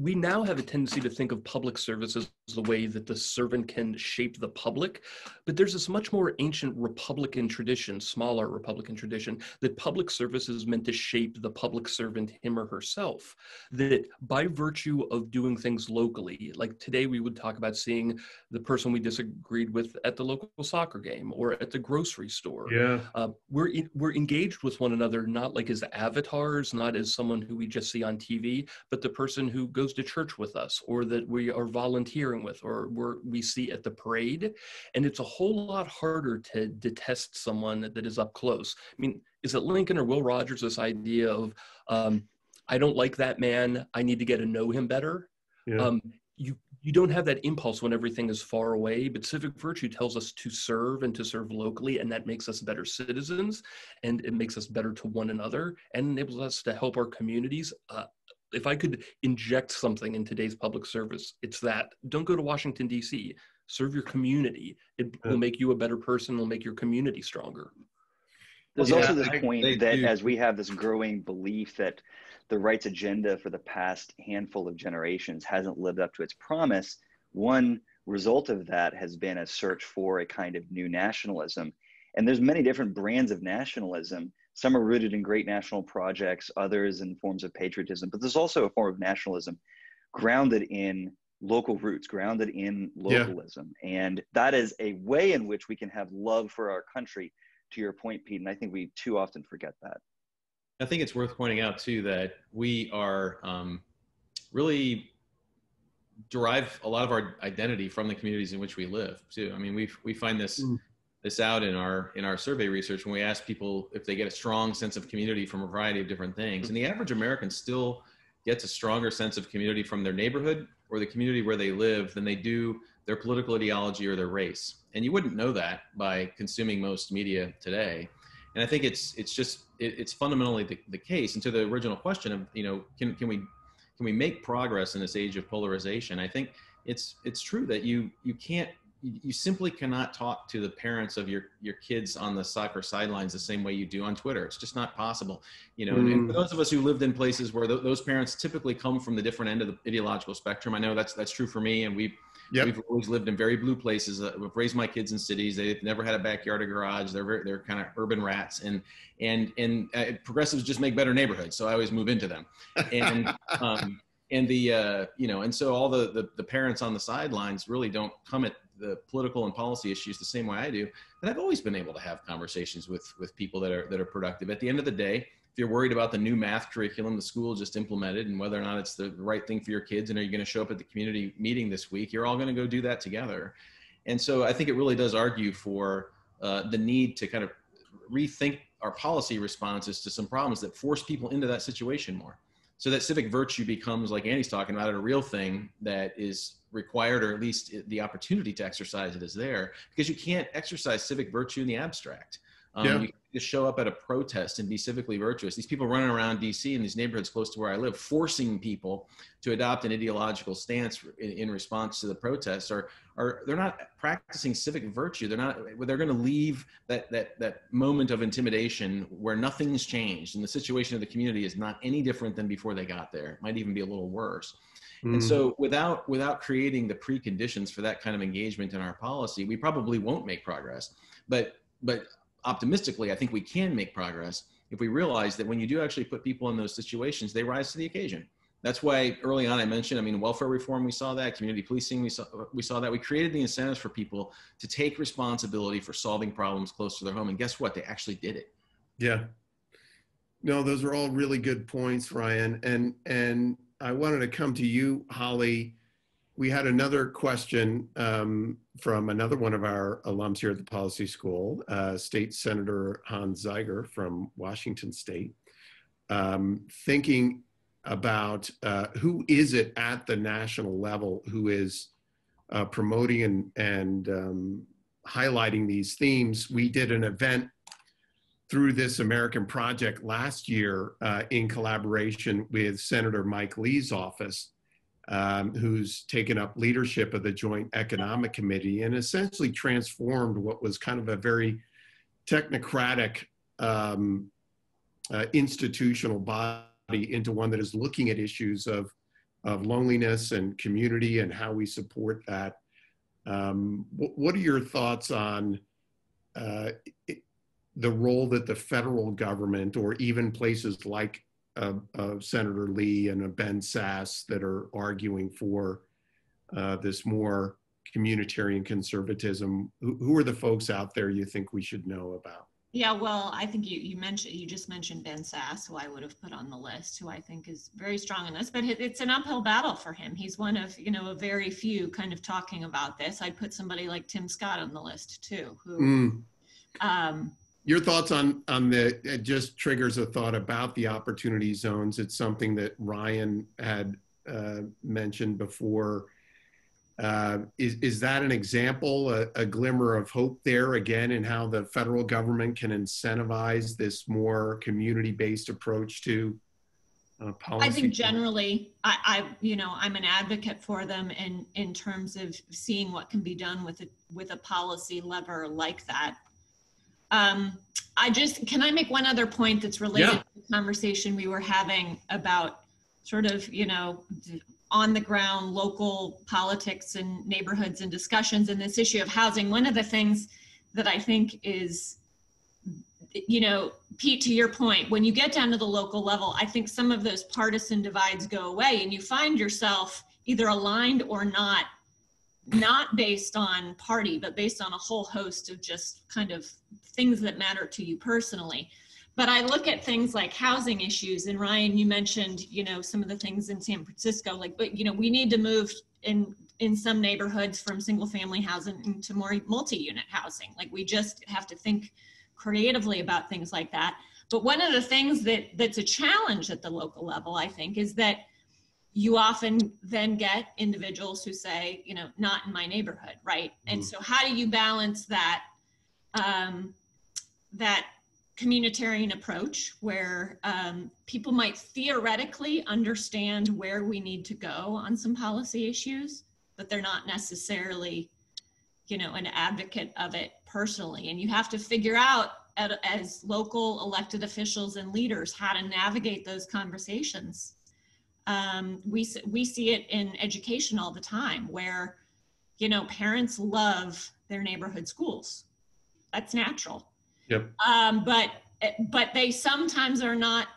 D: we now have a tendency to think of public services as the way that the servant can shape the public, but there's this much more ancient Republican tradition, smaller Republican tradition, that public service is meant to shape the public servant, him or herself. That by virtue of doing things locally, like today we would talk about seeing the person we disagreed with at the local soccer game or at the grocery store.
A: Yeah,
D: uh, we're in, we're engaged with one another not like as avatars, not as someone who we just see on TV, but the person who goes to church with us or that we are volunteering with or we're, we see at the parade. And it's a whole lot harder to detest someone that, that is up close. I mean, is it Lincoln or Will Rogers, this idea of, um, I don't like that man, I need to get to know him better? Yeah. Um, you, you don't have that impulse when everything is far away, but civic virtue tells us to serve and to serve locally, and that makes us better citizens, and it makes us better to one another, and enables us to help our communities. Uh, if I could inject something in today's public service, it's that don't go to Washington, D.C., serve your community. It will make you a better person, will make your community stronger.
E: There's
A: Yeah,
E: also this
B: I-
E: point
B: they
E: that
B: do.
E: as we have this growing belief that the rights agenda for the past handful of generations hasn't lived up to its promise, one result of that has been a search for a kind of new nationalism. And there's many different brands of nationalism. Some are rooted in great national projects, others in forms of patriotism, but there's also a form of nationalism grounded in local roots, grounded in
A: Yeah.
E: localism. And that is a way in which we can have love for our country, to your point, Pete. And I think we too often forget that.
B: I think it's worth pointing out too that we are um, really derive a lot of our identity from the communities in which we live too. I mean, we we find this
A: Mm.
B: This out in our in our survey research when we ask people if they get a strong sense of community from a variety of different things, and the mm-hmm. average American still gets a stronger sense of community from their neighborhood or the community where they live than they do their political ideology or their race. And you wouldn't know that by consuming most media today and I think it's it's just it, it's fundamentally the, the case. And to the original question of you know can can we can we make progress in this age of polarization? I think it's it's true that you you can't you, you simply cannot talk to the parents of your your kids on the soccer sidelines the same way you do on Twitter. It's just not possible, you know. And, and for those of us who lived in places where th- those parents typically come from the different end of the ideological spectrum, I know that's that's true for me, and we
A: Yep.
B: We've always lived in very blue places. Uh, we've raised my kids in cities. They've never had a backyard or garage. They're very, they're kind of urban rats, and and and uh, progressives just make better neighborhoods. So I always move into them, and um, and the uh, you know, and so all the, the the parents on the sidelines really don't come at the political and policy issues the same way I do. And I've always been able to have conversations with with people that are that are productive. At the end of the day, if you're worried about the new math curriculum the school just implemented and whether or not it's the right thing for your kids and are you going to show up at the community meeting this week you're all going to go do that together and so i think it really does argue for uh, the need to kind of rethink our policy responses to some problems that force people into that situation more so that civic virtue becomes like andy's talking about it a real thing that is required or at least the opportunity to exercise it is there because you can't exercise civic virtue in the abstract um,
A: Yeah.
B: You can just show up at a protest and be civically virtuous. These people running around DC in these neighborhoods close to where I live, forcing people to adopt an ideological stance in, in response to the protests, are are they're not practicing civic virtue. They're not. They're going to leave that that that moment of intimidation where nothing's changed and the situation of the community is not any different than before they got there. It might even be a little worse.
A: Mm.
B: And so without without creating the preconditions for that kind of engagement in our policy, we probably won't make progress. But but optimistically, I think we can make progress if we realize that when you do actually put people in those situations, they rise to the occasion. That's why early on I mentioned, I mean, welfare reform, we saw that, community policing, we saw, we saw that. We created the incentives for people to take responsibility for solving problems close to their home. And guess what? They actually did it.
A: Yeah. No, those are all really good points, Ryan. And and I wanted to come to you, Holly. We had another question um, from another one of our alums here at the Policy School, uh, State Senator Hans Zeiger from Washington State, um, thinking about uh, who is it at the national level who is uh, promoting and, and um, highlighting these themes. We did an event through this American project last year uh, in collaboration with Senator Mike Lee's office, um, who's taken up leadership of the Joint Economic Committee and essentially transformed what was kind of a very technocratic um, uh, institutional body into one that is looking at issues of, of loneliness and community and how we support that. Um, wh- what are your thoughts on uh, it, the role that the federal government or even places like uh, uh, Senator Lee and uh, Ben Sasse that are arguing for uh, this more communitarian conservatism. Who, who, are the folks out there you think we should know about?
C: Yeah, well, I think you, you mentioned you just mentioned Ben Sasse, who I would have put on the list, who I think is very strong in this. But it's an uphill battle for him. He's one of you know a very few kind of talking about this. I'd put somebody like Tim Scott on the list too, who.
A: Mm.
C: Um,
A: your thoughts on on the it just triggers a thought about the opportunity zones. It's something that ryan had uh, mentioned before. Uh, is, is that an example a, a, glimmer of hope there again in how the federal government can incentivize this more community-based approach to uh, policy?
C: i think generally I, I you know i'm an advocate for them in in terms of seeing what can be done with a with a policy lever like that Um, I just, can I make one other point that's related
A: Yeah.
C: to the conversation we were having about sort of, you know, on the ground, local politics and neighborhoods and discussions and this issue of housing. One of the things that I think is, you know, Pete, to your point, when you get down to the local level, I think some of those partisan divides go away and you find yourself either aligned or not not based on party, but based on a whole host of just kind of things that matter to you personally. But I look at things like housing issues, and Ryan, you mentioned, you know, some of the things in San Francisco, like, but you know, we need to move in in some neighborhoods from single family housing into more multi-unit housing. Like we just have to think creatively about things like that. But one of the things that that's a challenge at the local level, I think, is that you often then get individuals who say, you know, not in my neighborhood, right? And
A: Mhm.
C: so, how do you balance that um, that communitarian approach where um, people might theoretically understand where we need to go on some policy issues, but they're not necessarily, you know, an advocate of it personally. And you have to figure out at, as local elected officials and leaders how to navigate those conversations um, we we see it in education all the time where you know parents love their neighborhood schools. That's natural.
A: Yep.
C: um, but but they sometimes are not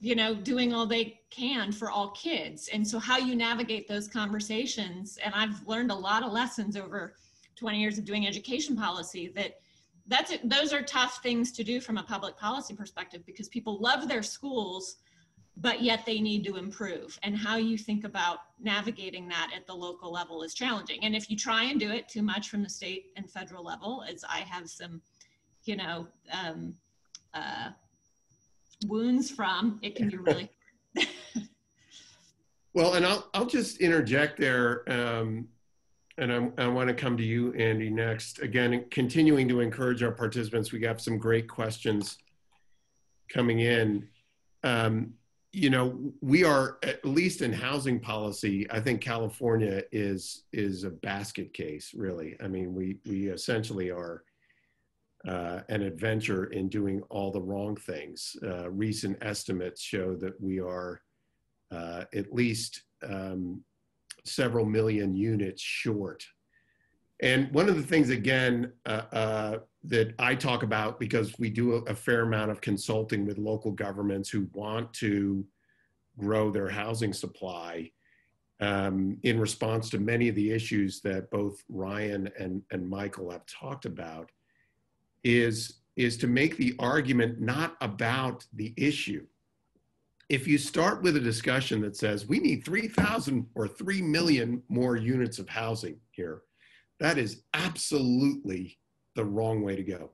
C: you know doing all they can for all kids. And so how you navigate those conversations and i've learned a lot of lessons over 20 years of doing education policy that that's those are tough things to do from a public policy perspective because people love their schools but yet they need to improve and how you think about navigating that at the local level is challenging and if you try and do it too much from the state and federal level as i have some you know um, uh, wounds from it can be really
A: Well, and I'll, I'll just interject there. Um, and I, I want to come to you, Andy, next. Again, continuing to encourage our participants. We got some great questions coming in. Um, you know, we are at least in housing policy. I think California is is a basket case, really. I mean, we we essentially are uh, an adventure in doing all the wrong things. Uh, recent estimates show that we are uh, at least um, several million units short. And one of the things, again, uh, uh, that I talk about because we do a, a fair amount of consulting with local governments who want to grow their housing supply um, in response to many of the issues that both Ryan and, and Michael have talked about is, is to make the argument not about the issue. If you start with a discussion that says we need 3,000 or 3 million more units of housing here, that is absolutely the wrong way to go.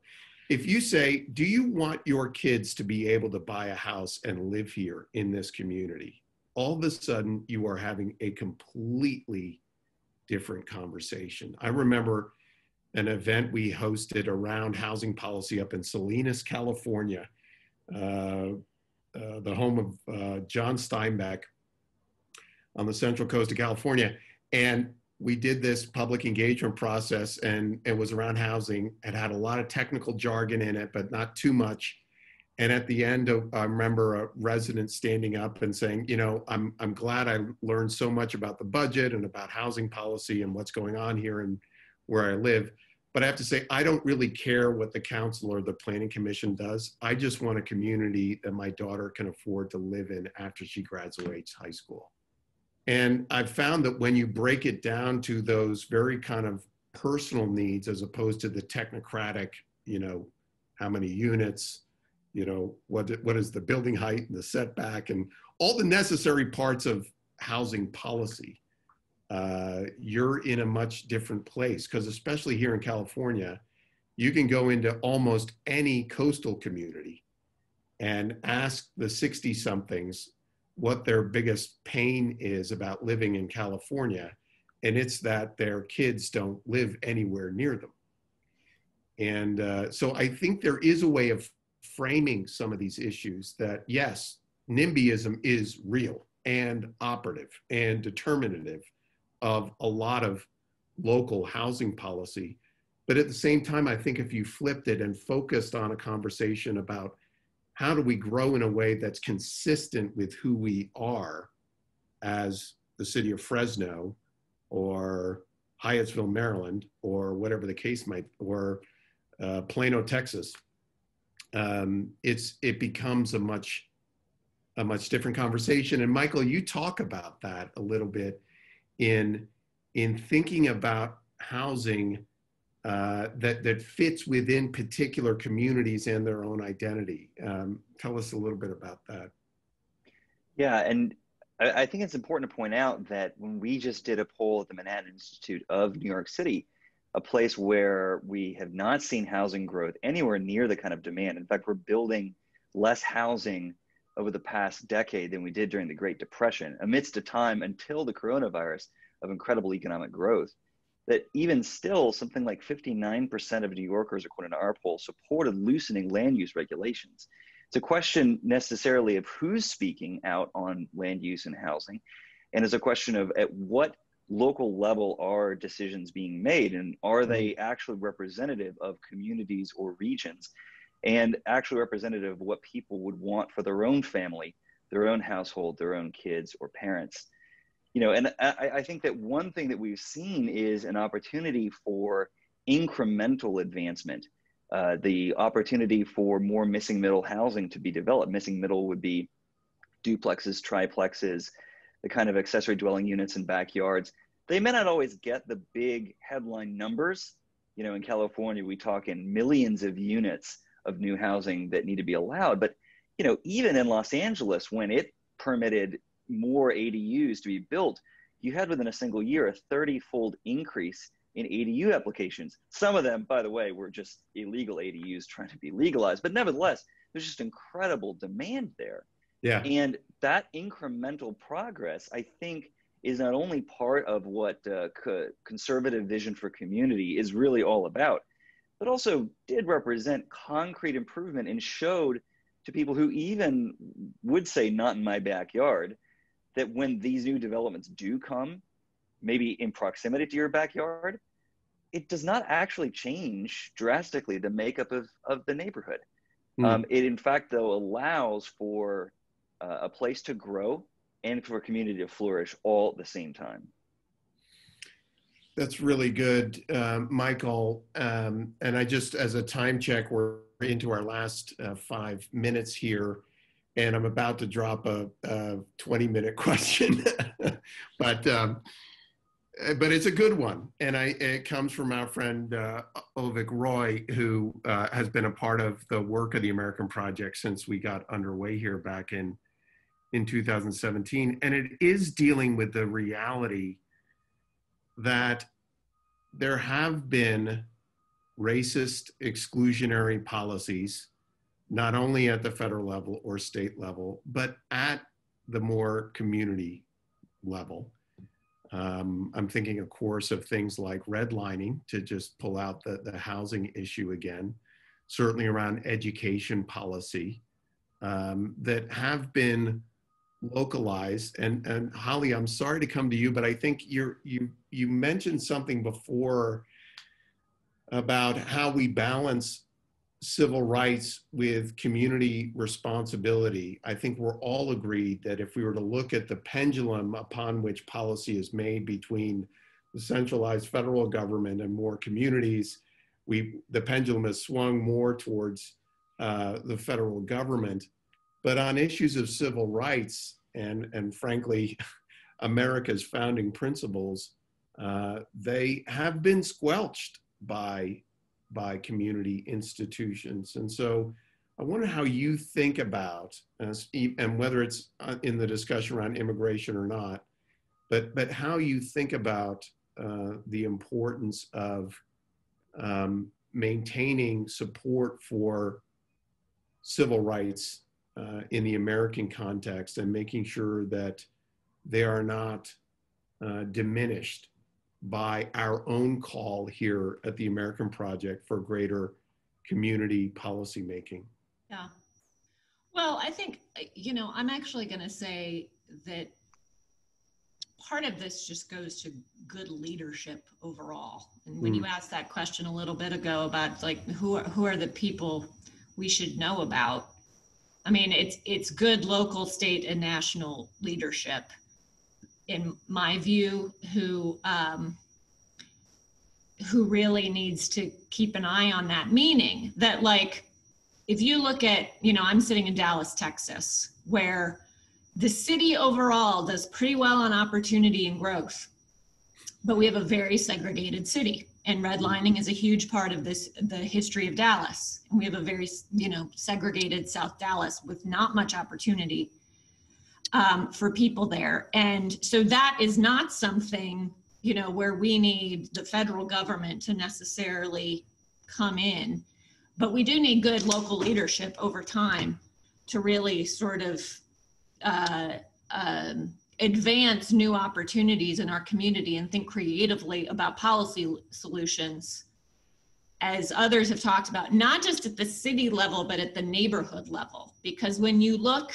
A: If you say, do you want your kids to be able to buy a house and live here in this community? All of a sudden, you are having a completely different conversation. I remember an event we hosted around housing policy up in Salinas, California. Uh, uh, the home of uh, John Steinbeck on the central coast of California. And we did this public engagement process and it was around housing. It had a lot of technical jargon in it, but not too much. And at the end, of, I remember a resident standing up and saying, you know, I'm, I'm glad I learned so much about the budget and about housing policy and what's going on here and where I live. But I have to say, I don't really care what the council or the planning commission does. I just want a community that my daughter can afford to live in after she graduates high school. And I've found that when you break it down to those very kind of personal needs as opposed to the technocratic, you know, how many units, you know, what, what is the building height and the setback and all the necessary parts of housing policy, uh, you're in a much different place. Because especially here in California, you can go into almost any coastal community and ask the 60 somethings what their biggest pain is about living in California. And it's that their kids don't live anywhere near them. And uh, so I think there is a way of framing some of these issues that, yes, NIMBYism is real and operative and determinative of a lot of local housing policy. But at the same time, I think if you flipped it and focused on a conversation about how do we grow in a way that's consistent with who we are as the city of Fresno or Hyattsville, Maryland, or whatever the case might, or uh, Plano, Texas, um, it's it becomes a much a much different conversation. And Michael, you talk about that a little bit in in thinking about housing uh, that that fits within particular communities and their own identity. Um, tell us a little bit about that.
E: Yeah, and I, I think it's important to point out that when we just did a poll at the Manhattan Institute of New York City, a place where we have not seen housing growth anywhere near the kind of demand. In fact, we're building less housing over the past decade than we did during the Great Depression, amidst a time until the coronavirus of incredible economic growth. That even still, something like 59% of New Yorkers, according to our poll, supported loosening land use regulations. It's a question necessarily of who's speaking out on land use and housing, and it's a question of at what local level are decisions being made and are they mm-hmm. actually representative of communities or regions and actually representative of what people would want for their own family their own household their own kids or parents you know and I, I think that one thing that we've seen is an opportunity for incremental advancement uh, the opportunity for more missing middle housing to be developed missing middle would be duplexes triplexes the kind of accessory dwelling units and backyards they may not always get the big headline numbers. You know, in California, we talk in millions of units of new housing that need to be allowed. But, you know, even in Los Angeles, when it permitted more ADUs to be built, you had within a single year a 30 fold increase in ADU applications. Some of them, by the way, were just illegal ADUs trying to be legalized. But nevertheless, there's just incredible demand there.
A: Yeah.
E: And that incremental progress, I think, is not only part of what uh, co- conservative vision for community is really all about, but also did represent concrete improvement and showed to people who even would say not in my backyard that when these new developments do come, maybe in proximity to your backyard, it does not actually change drastically the makeup of, of the neighborhood. Mm. Um, it, in fact, though, allows for uh, a place to grow and for a community to flourish all at the same time.
A: That's really good, uh, Michael. Um, and I just, as a time check, we're into our last uh, five minutes here, and I'm about to drop a, a 20 minute question, but um, but it's a good one, and I it comes from our friend uh, Avik Roy, who uh, has been a part of the work of the American Project since we got underway here back in in 2017. And it is dealing with the reality that there have been racist exclusionary policies, not only at the federal level or state level, but at the more community level. Um, I'm thinking, of course, of things like redlining to just pull out the, the housing issue again, certainly around education policy um, that have been localized and and holly i'm sorry to come to you but i think you're you you mentioned something before about how we balance civil rights with community responsibility i think we're all agreed that if we were to look at the pendulum upon which policy is made between the centralized federal government and more communities we the pendulum has swung more towards uh, the federal government. But on issues of civil rights and, and frankly, America's founding principles, uh, they have been squelched by, by community institutions. And so I wonder how you think about, uh, and whether it's uh, in the discussion around immigration or not, but, but how you think about uh, the importance of um, maintaining support for civil rights uh, in the American context and making sure that they are not uh, diminished by our own call here at the American Project for greater community policymaking.
C: Yeah. Well, I think, you know, I'm actually going to say that part of this just goes to good leadership overall. And when you mm. asked that question a little bit ago about like who are, who are the people we should know about, I mean, it's it's good local, state, and national leadership, in my view, who um, who really needs to keep an eye on that. Meaning that, like, if you look at, you know, I'm sitting in Dallas, Texas, where the city overall does pretty well on opportunity and growth, but we have a very segregated city. And redlining is a huge part of this, the history of Dallas. And we have a very, you know, segregated South Dallas with not much opportunity um, for people there. And so that is not something, you know, where we need the federal government to necessarily come in. But we do need good local leadership over time to really sort of uh, um, advance new opportunities in our community and think creatively about policy solutions as others have talked about not just at the city level but at the neighborhood level because when you look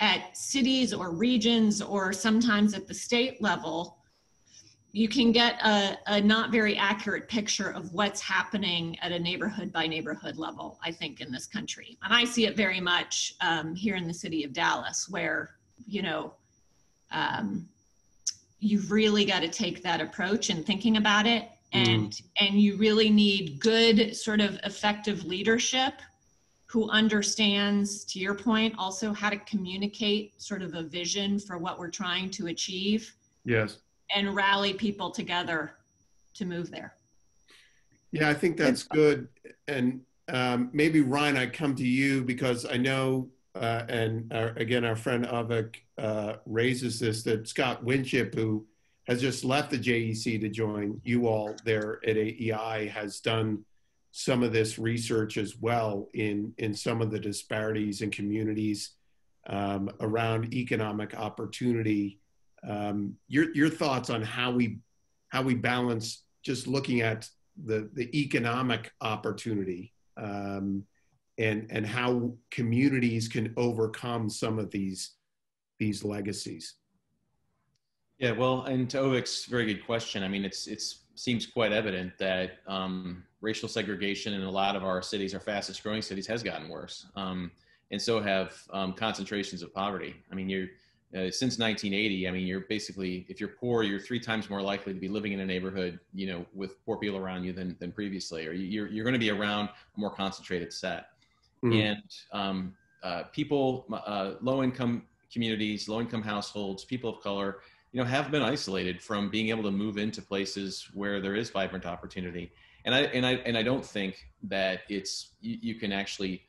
C: at cities or regions or sometimes at the state level you can get a, a not very accurate picture of what's happening at a neighborhood by neighborhood level i think in this country and i see it very much um, here in the city of dallas where you know um, you've really got to take that approach and thinking about it and mm. and you really need good sort of effective leadership who understands to your point also how to communicate sort of a vision for what we're trying to achieve.
A: Yes.
C: And rally people together to move there.
A: Yeah i think that's good. And um, maybe ryan i come to you because i know uh, and our, again, our friend Avik uh, raises this that Scott Winship, who has just left the JEC to join you all there at AEI, has done some of this research as well in in some of the disparities in communities um, around economic opportunity. Um, your your thoughts on how we how we balance just looking at the the economic opportunity um, and and how communities can overcome some of these these legacies
B: yeah well and to Avik's very good question i mean it's it's seems quite evident that um, racial segregation in a lot of our cities our fastest growing cities has gotten worse um, and so have um, concentrations of poverty i mean you're uh, since 1980 i mean you're basically if you're poor you're three times more likely to be living in a neighborhood you know with poor people around you than, than previously or you're, you're going to be around a more concentrated set mm-hmm. and um, uh, people, uh, low income communities, low income households, people of color, you know, have been isolated from being able to move into places where there is vibrant opportunity. And I and I and I don't think that it's you, you can actually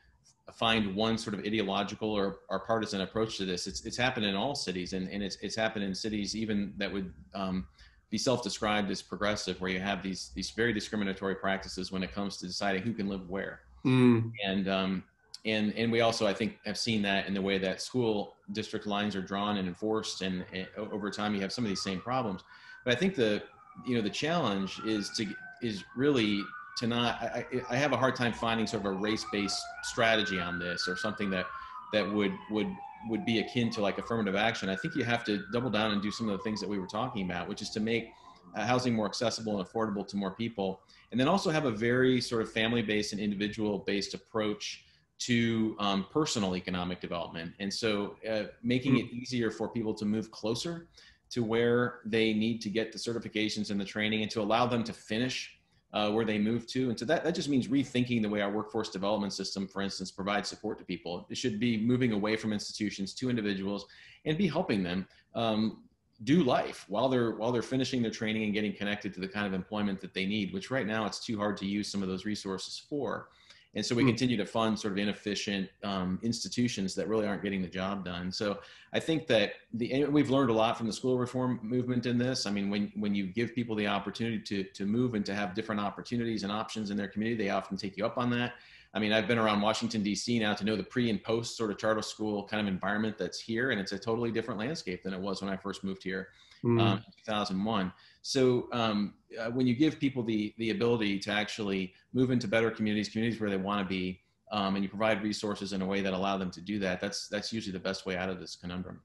B: find one sort of ideological or, or partisan approach to this. It's it's happened in all cities, and, and it's it's happened in cities even that would um, be self-described as progressive, where you have these these very discriminatory practices when it comes to deciding who can live where. Mm. And um, and and we also I think have seen that in the way that school district lines are drawn and enforced, and, and over time you have some of these same problems. But I think the you know the challenge is to is really to not I, I have a hard time finding sort of a race-based strategy on this or something that that would would would be akin to like affirmative action. I think you have to double down and do some of the things that we were talking about, which is to make uh, housing more accessible and affordable to more people and then also have a very sort of family-based and individual-based approach to um, personal economic development. And so uh, making mm. it easier for people to move closer to where they need to get the certifications and the training and to allow them to finish uh, where they move to. And so that, that just means rethinking the way our workforce development system, for instance, provides support to people. It should be moving away from institutions to individuals and be helping them um, do life while they're while they're finishing their training and getting connected to the kind of employment that they need which right now it's too hard to use some of those resources for and so we hmm. continue to fund sort of inefficient um, institutions that really aren't getting the job done so i think that the we've learned a lot from the school reform movement in this i mean when when you give people the opportunity to to move and to have different opportunities and options in their community they often take you up on that I mean, I've been around Washington, D.C. now to know the pre and post sort of charter school kind of environment that's here. And it's a totally different landscape than it was when I first moved here mm. um, in 2001. So um, uh, when you give people the, the ability to actually move into better communities, communities where they want to be, um, and you provide resources in a way that allow them to do that, that's, that's usually the best way out of this conundrum,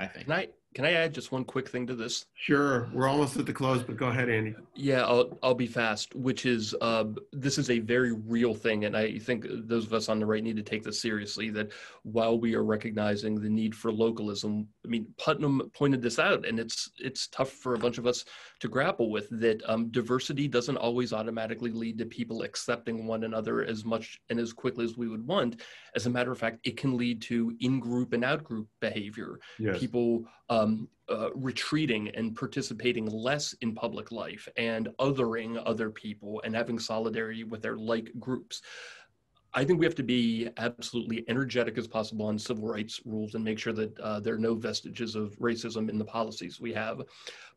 B: I think.
D: I, Can I add just one quick thing to this?
A: Sure. We're almost at the close, but go ahead, Andy.
D: Yeah, I'll, I'll be fast, which is uh, this is a very real thing. And I think those of us on the right need to take this seriously that while we are recognizing the need for localism, I mean, Putnam pointed this out, and it's it's tough for a bunch of us to grapple with that um, diversity doesn't always automatically lead to people accepting one another as much and as quickly as we would want. As a matter of fact, it can lead to in group and out group behavior.
A: Yes.
D: People um, uh, retreating and participating less in public life and othering other people and having solidarity with their like groups. I think we have to be absolutely energetic as possible on civil rights rules and make sure that uh, there are no vestiges of racism in the policies we have.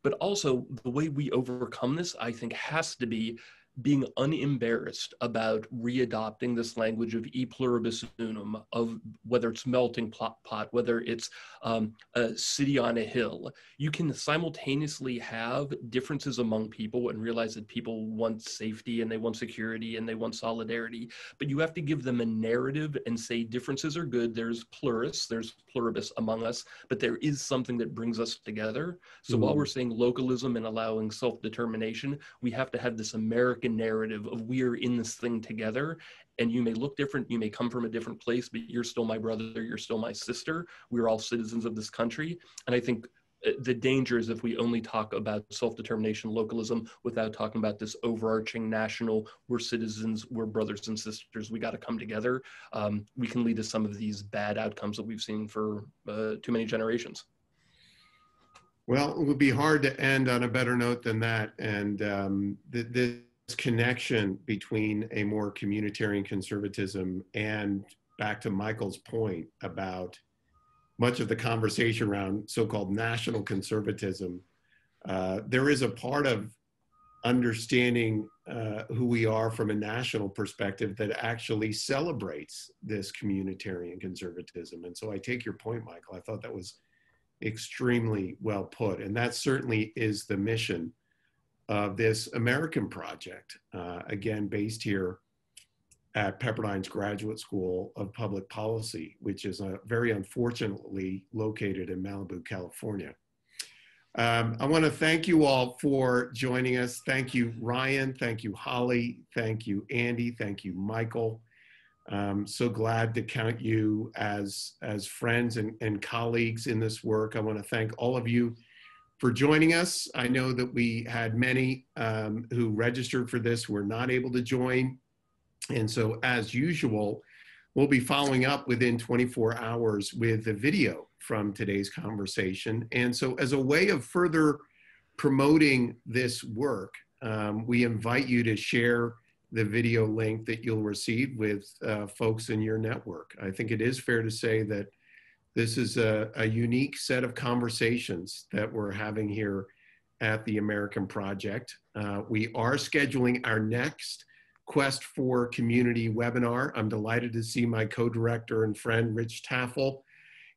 D: But also, the way we overcome this, I think, has to be being unembarrassed about readopting this language of e pluribus unum, of whether it's melting pot, whether it's um, a city on a hill. You can simultaneously have differences among people and realize that people want safety and they want security and they want solidarity, but you have to give them a narrative and say differences are good. There's pluribus, there's pluribus among us, but there is something that brings us together. So mm. while we're saying localism and allowing self determination, we have to have this American narrative of we're in this thing together and you may look different you may come from a different place but you're still my brother you're still my sister we're all citizens of this country. And i think uh, the danger is if we only talk about self-determination localism without talking about this overarching national we're citizens we're brothers and sisters we got to come together um, we can lead to some of these bad outcomes that we've seen for uh, too many generations.
A: Well it would be hard to end on a better note than that and um, the connection between a more communitarian conservatism and back to Michael's point about much of the conversation around so-called national conservatism, uh, there is a part of understanding uh, who we are from a national perspective that actually celebrates this communitarian conservatism. And so I take your point, Michael. I thought that was extremely well put. And that certainly is the mission of this American project, uh, again, based here at Pepperdine's Graduate School of Public Policy, which is uh, very unfortunately located in Malibu, California. Um, I want to thank you all for joining us. Thank you, Ryan. Thank you, Holly. Thank you, Andy. Thank you, Michael. Um, so glad to count you as, as friends and, and colleagues in this work. I want to thank all of you for joining us. I know that we had many um, who registered for this who were not able to join. And so as usual, we'll be following up within 24 hours with a video from today's conversation. And so as a way of further promoting this work, um, we invite you to share the video link that you'll receive with uh, folks in your network. I think it is fair to say that this is a, a unique set of conversations that we're having here at the American Project. Uh, we are scheduling our next Quest for Community webinar. I'm delighted to see my co-director and friend, Rich Taffel,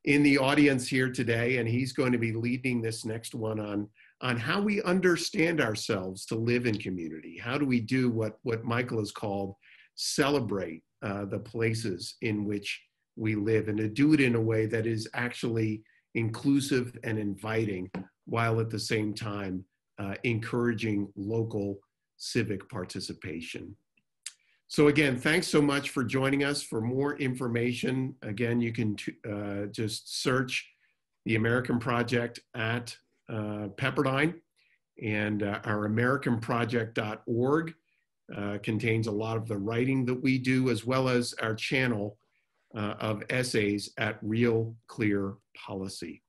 A: in the audience here today, and he's going to be leading this next one on, on how we understand ourselves to live in community. How do we do what, what Michael has called celebrate uh, the places in which we live and to do it in a way that is actually inclusive and inviting while at the same time uh, encouraging local civic participation. So again, thanks so much for joining us. For more information, again, you can uh, just search the American Project at uh, Pepperdine and uh, our americanproject.org uh, contains a lot of the writing that we do as well as our channel uh, of essays at Real Clear Policy.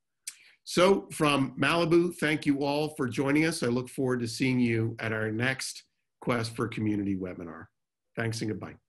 A: So from Malibu, thank you all for joining us. I look forward to seeing you at our next Quest for Community webinar. Thanks and goodbye.